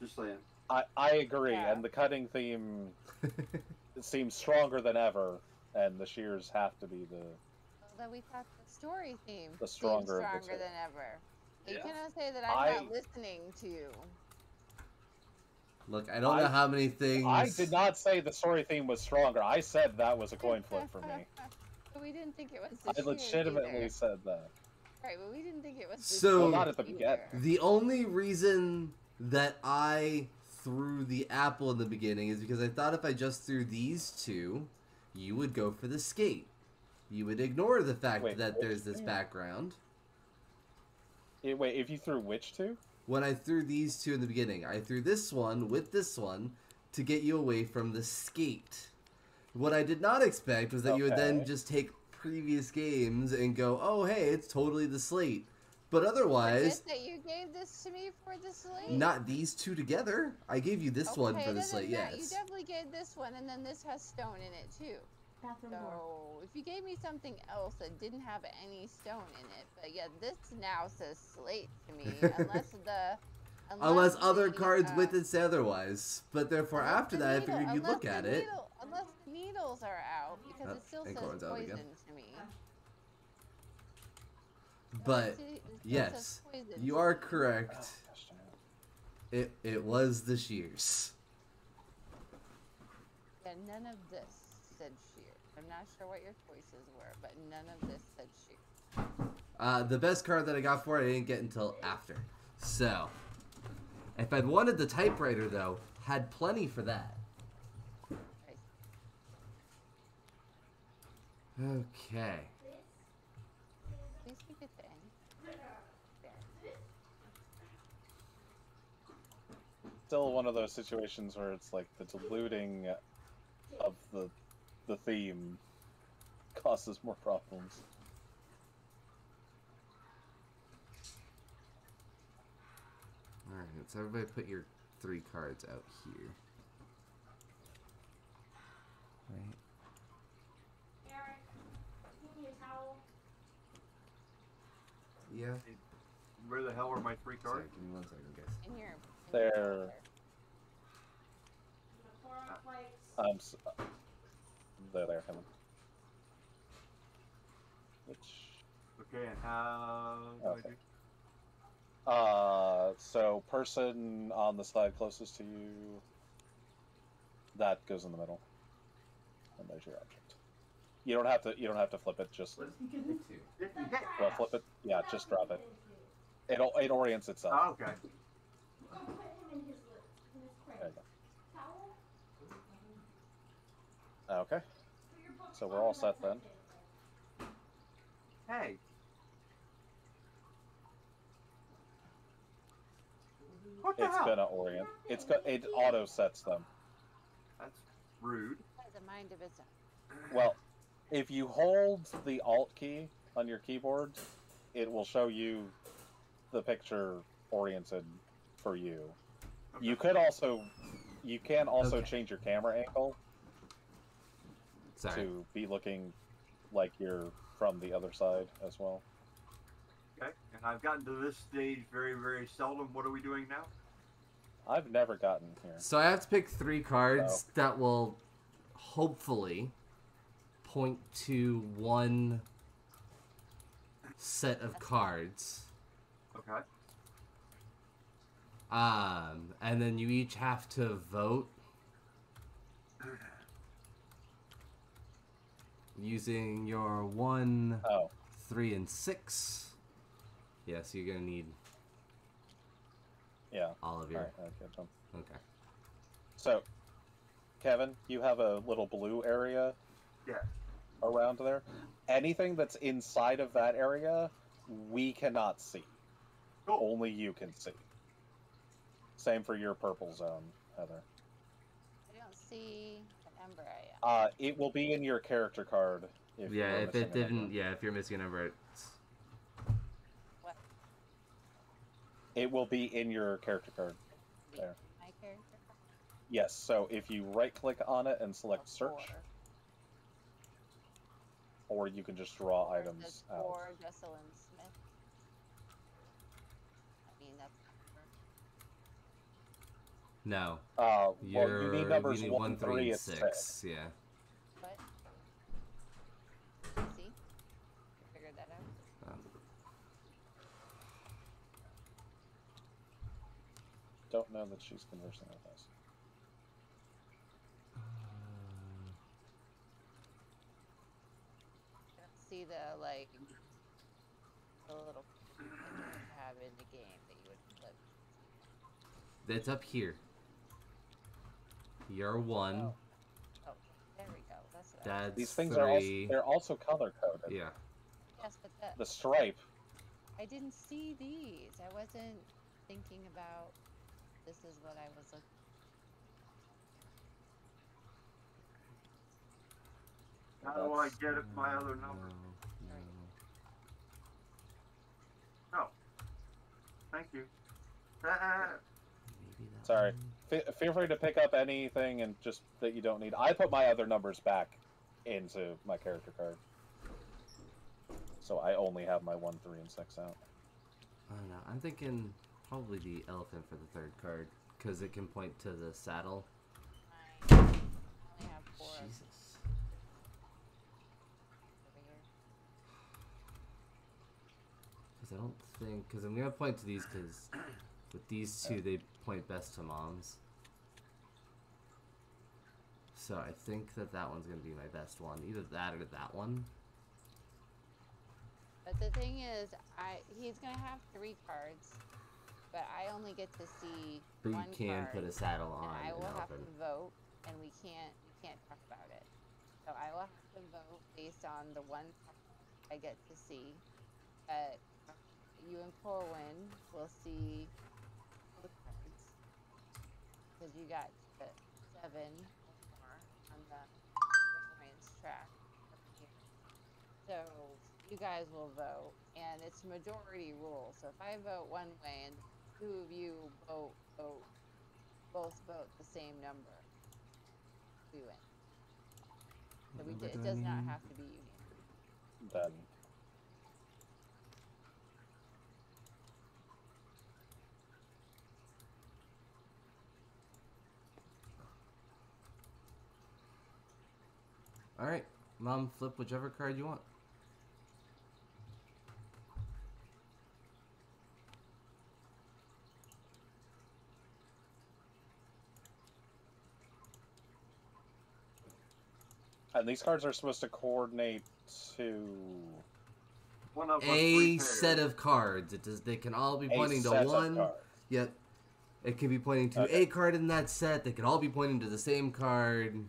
Just saying. I I agree, Yeah. and the cutting theme seems stronger than ever, and the shears have to be the. Although we thought the story theme The seemed stronger of the stronger two. than ever. You cannot say that I'm I- not listening to you. Look, I don't know I- how many things. I did not say the story theme was stronger. I said that was a coin flip for me. But we didn't think it was the I legitimately either. said that. Right, but we didn't think it was the So- Well, not at the shears beginning. The only reason that I threw the apple in the beginning is because I thought if I just threw these two, you would go for the skate. You would ignore the fact Wait, that there's this two? background. Eh, wait, if you threw which two? When I threw these two in the beginning, I threw this one with this one to get you away from the skate. What I did not expect was that you would then just take previous games and go, "Oh, hey, it's totally the slate." But Forget otherwise, that you gave this to me for the slate. not these two together. I gave you this one for the doesn't slate. matter. Yes. You definitely gave this one, and then this has stone in it too. Bathroom door. So if you gave me something else that didn't have any stone in it, but yeah, this now says slate to me, unless the Unless other the, cards uh, with it say otherwise. But therefore, after the that, I figured you'd look the at it. unless the needles are out, because Oh, it still and says Corin's out poison again. to me. No, But it still- it still says yes, you are correct. It. It it was the shears. Yeah, none of this said shear. I'm not sure what your choices were, but none of this said shear. Uh, the best card that I got for it, I didn't get until after. So, if I'd wanted the typewriter though, had plenty for that. Okay. Please we get the end. There. Still one of those situations where it's like the diluting of the the theme causes more problems. All right. So everybody, put your three cards out here. Right. Eric, give me a towel. Yeah. Where the hell are my three Sorry, cards? give me one second, guys. In here. In There. here. The Clorox wipes. I'm s- there, there, him. Which Okay, and how do Okay. I do? Uh, so person on the side closest to you, that goes in the middle, and there's your object. You don't have to. You don't have to flip it. Just What is he getting into? well, flip it. Yeah, just drop it. It o- it orients itself. Oh, okay. Go put him in his lip. In his crate. Towel. Uh, okay. Put your books So we're all set then. printed. Hey. What the It's hell? gonna orient. It's go- it auto sets them. That's rude. Has a mind of its own. Well, if you hold the Alt key on your keyboard, it will show you the picture oriented for you. You could also you can also Okay. change your camera angle Sorry. to be looking like you're from the other side as well. Okay. And I've gotten to this stage very, very seldom. What are we doing now? I've never gotten here. So I have to pick three cards oh. that will hopefully point to one set of cards. Okay. Um, and then you each have to vote using your one, Oh, three, and six. Yes, you're gonna need yeah. all of your. Alright, I. Okay. So, Kevin, you have a little blue area Yeah. around there. Anything that's inside of that area, we cannot see. Cool. Only you can see. Same for your purple zone, Heather. I don't see what number I am. Uh, it will be in your character card. If you yeah, are if missing it a number. didn't, yeah, if you're missing a number, it's What? It will be in your character card. There. My character? Yes, so if you right click on it and select Oh, search, four. or you can just draw Or it items says out. For Jesselyn Smith. I mean, that's no. Uh, well, You're need numbers you need one, one, three, three, and and six. six. Yeah. what? See? Figured that out. Um, Don't know that she's conversing with us. I don't see the, like, the little that you have in the game that you would flip. It's up here. You're one. Oh. Oh, there we go. That's what I Dad's These things three. are also they're also color coded. Yeah. Yes, but the, The stripe. I didn't see these. I wasn't thinking about this is what I was looking How do I get it my other number? No, no. Oh. Thank you. Ah. Maybe that Sorry. One. F- feel free to pick up anything and just that you don't need. I put my other numbers back into my character card, so I only have my one, three, and six out. I don't know. I'm thinking probably the elephant for the third card because it can point to the saddle. I only have four Jesus. Because I don't think because I'm gonna point to these because with these two they point best to moms. So I think that that one's gonna be my best one. Either that or that one. But the thing is, I he's gonna have three cards, but I only get to see But you one can card, put a saddle and on I will have to vote, and we can't we can't talk about it. So I will have to vote based on the one I get to see. But you and Corwin will see because you got the seven or more on the science track. So you guys will vote, and it's majority rule. So if I vote one way and two of you vote vote both vote the same number, we win. So we What do it I does not have to be unanimous. Then All right, mom, flip whichever card you want. and these cards are supposed to coordinate to one of A set of cards. It does. They can all be a pointing to one. Yep. It can be pointing to Okay. a card in that set. They can all be pointing to the same card.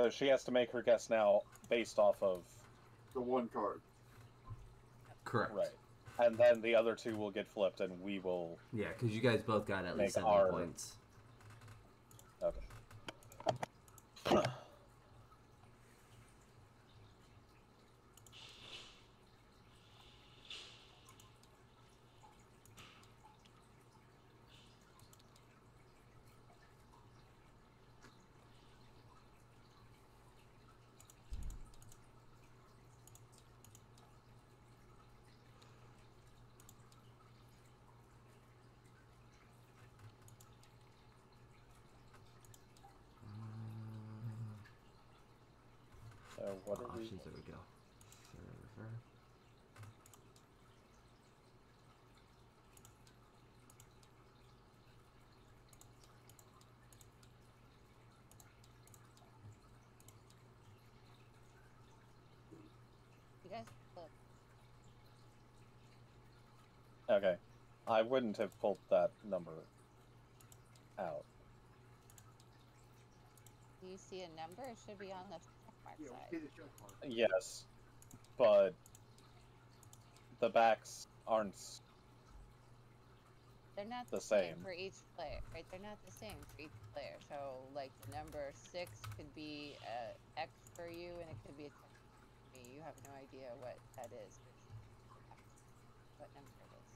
So she has to make her guess now based off of The one card. Correct. right, and then the other two will get flipped, and we will. Yeah, because you guys both got at least Make 70 our- points. Okay. So what? Options, there we go. Server. You guys flip. Okay, I wouldn't have pulled that number out. Do you see a number? It should be on the checkmark Yeah, side. we see the check mark. Yes, but the backs aren't. They're not the the, same. same. for each player, right? They're not the same for each player. So, like the number six could be a X for you, and it could be a check for me. You have no idea what that is. What number it is.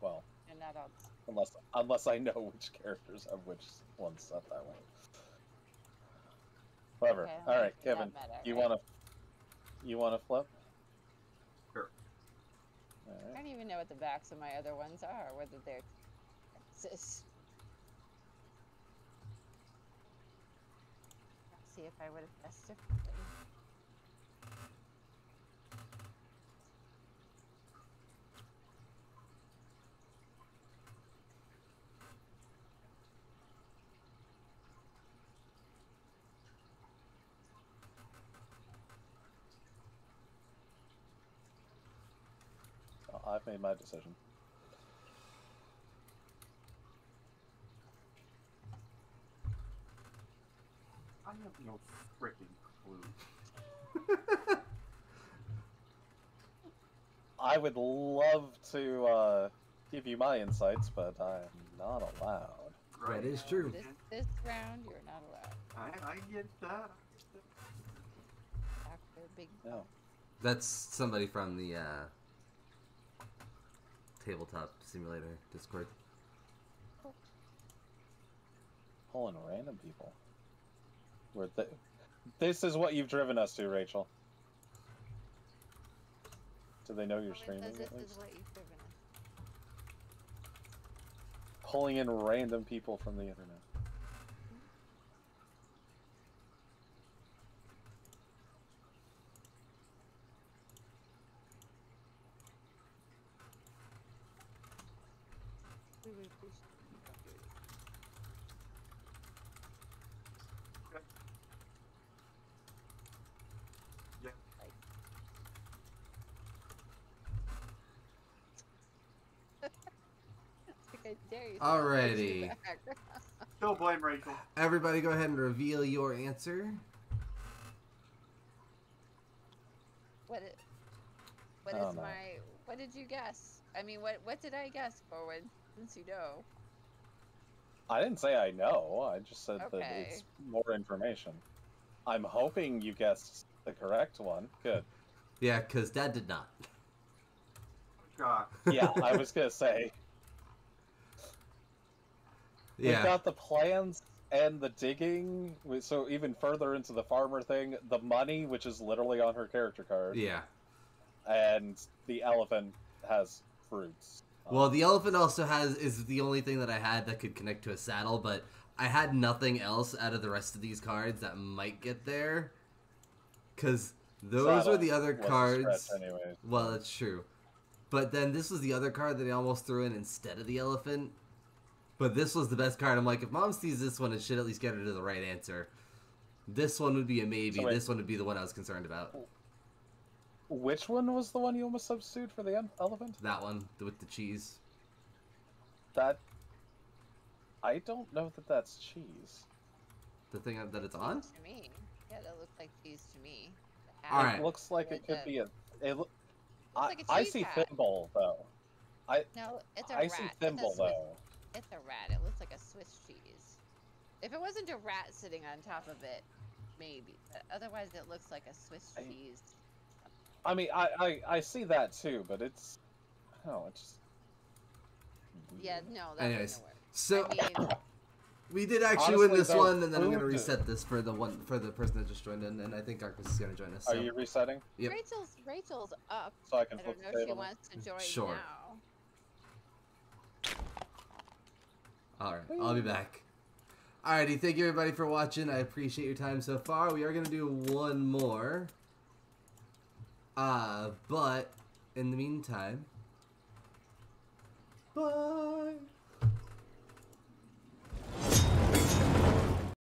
Well, They're not all. unless unless I know which characters have which ones set that way. Whatever. Okay, All I'll right, make it that Kevin, meta, you right? want to you want to flip? Sure. All I don't even know what the backs of my other ones are, whether they're X's. Let's see if I would have guessed differently. Well, I've made my decision. I have no freaking clue. I would love to uh, give you my insights, but I'm not allowed. That is true. This, this round, you're not allowed. I, I get that. After big. No. That's somebody from the uh, tabletop simulator Discord. Pulling random people. We're th- this is what you've driven us to, Rachel. Do they know you're streaming says at this least? is what you've driven us. Pulling in random people from the internet. We would appreciate you don't do it. Yeah. Like. It's like I dare you. to not push Alrighty. you back. Still blame Rachel. Everybody, go ahead and reveal your answer. What is, what I don't know. my what did you guess? I mean what what did I guess forward since you know? I didn't say I know. I just said that it's more information. I'm hoping you guessed the correct one. Good. Yeah, because Dad did not. God. Yeah, I was gonna say we've Yeah. got the plans and the digging. So even further into the farmer thing, the money, which is literally on her character card, Yeah. and the elephant has fruits. Well, the elephant also has is the only thing that I had that could connect to a saddle, but I had nothing else out of the rest of these cards that might get there. Cause those were the other cards. Well, that's true. But then this was the other card that I almost threw in instead of the elephant. But this was the best card. I'm like, if mom sees this one, it should at least get her to the right answer. This one would be a maybe. So this one would be the one I was concerned about. Which one was the one you almost substituted for the elephant? That one with the cheese. That I don't know that that's cheese. The thing uh, that it's on? To me. Yeah, that look like cheese to me. The All hat right. It looks like or it could the- be a. It loo- looks I, like a I cheese see hat. thimble though. No, it's a I rat. see thimble Swiss- though. It's a rat. It looks like a Swiss cheese. If it wasn't a rat sitting on top of it, maybe. But otherwise, it looks like a Swiss cheese. I mean, I, I I see that too, but it's. Oh, it's just. Yeah, no, that Anyways, doesn't work. So I mean, we did actually win this one, and then I'm gonna food- reset this for the one for the person that just joined in, and I think Arcus is gonna join us. Are you resetting Yep. Rachel's Rachel's up. so I I can flip don't know if she wants to join Sure. now. All right, I'll be back. Alrighty, thank you everybody for watching. I appreciate your time so far. We are gonna do one more. Uh, but in the meantime, bye.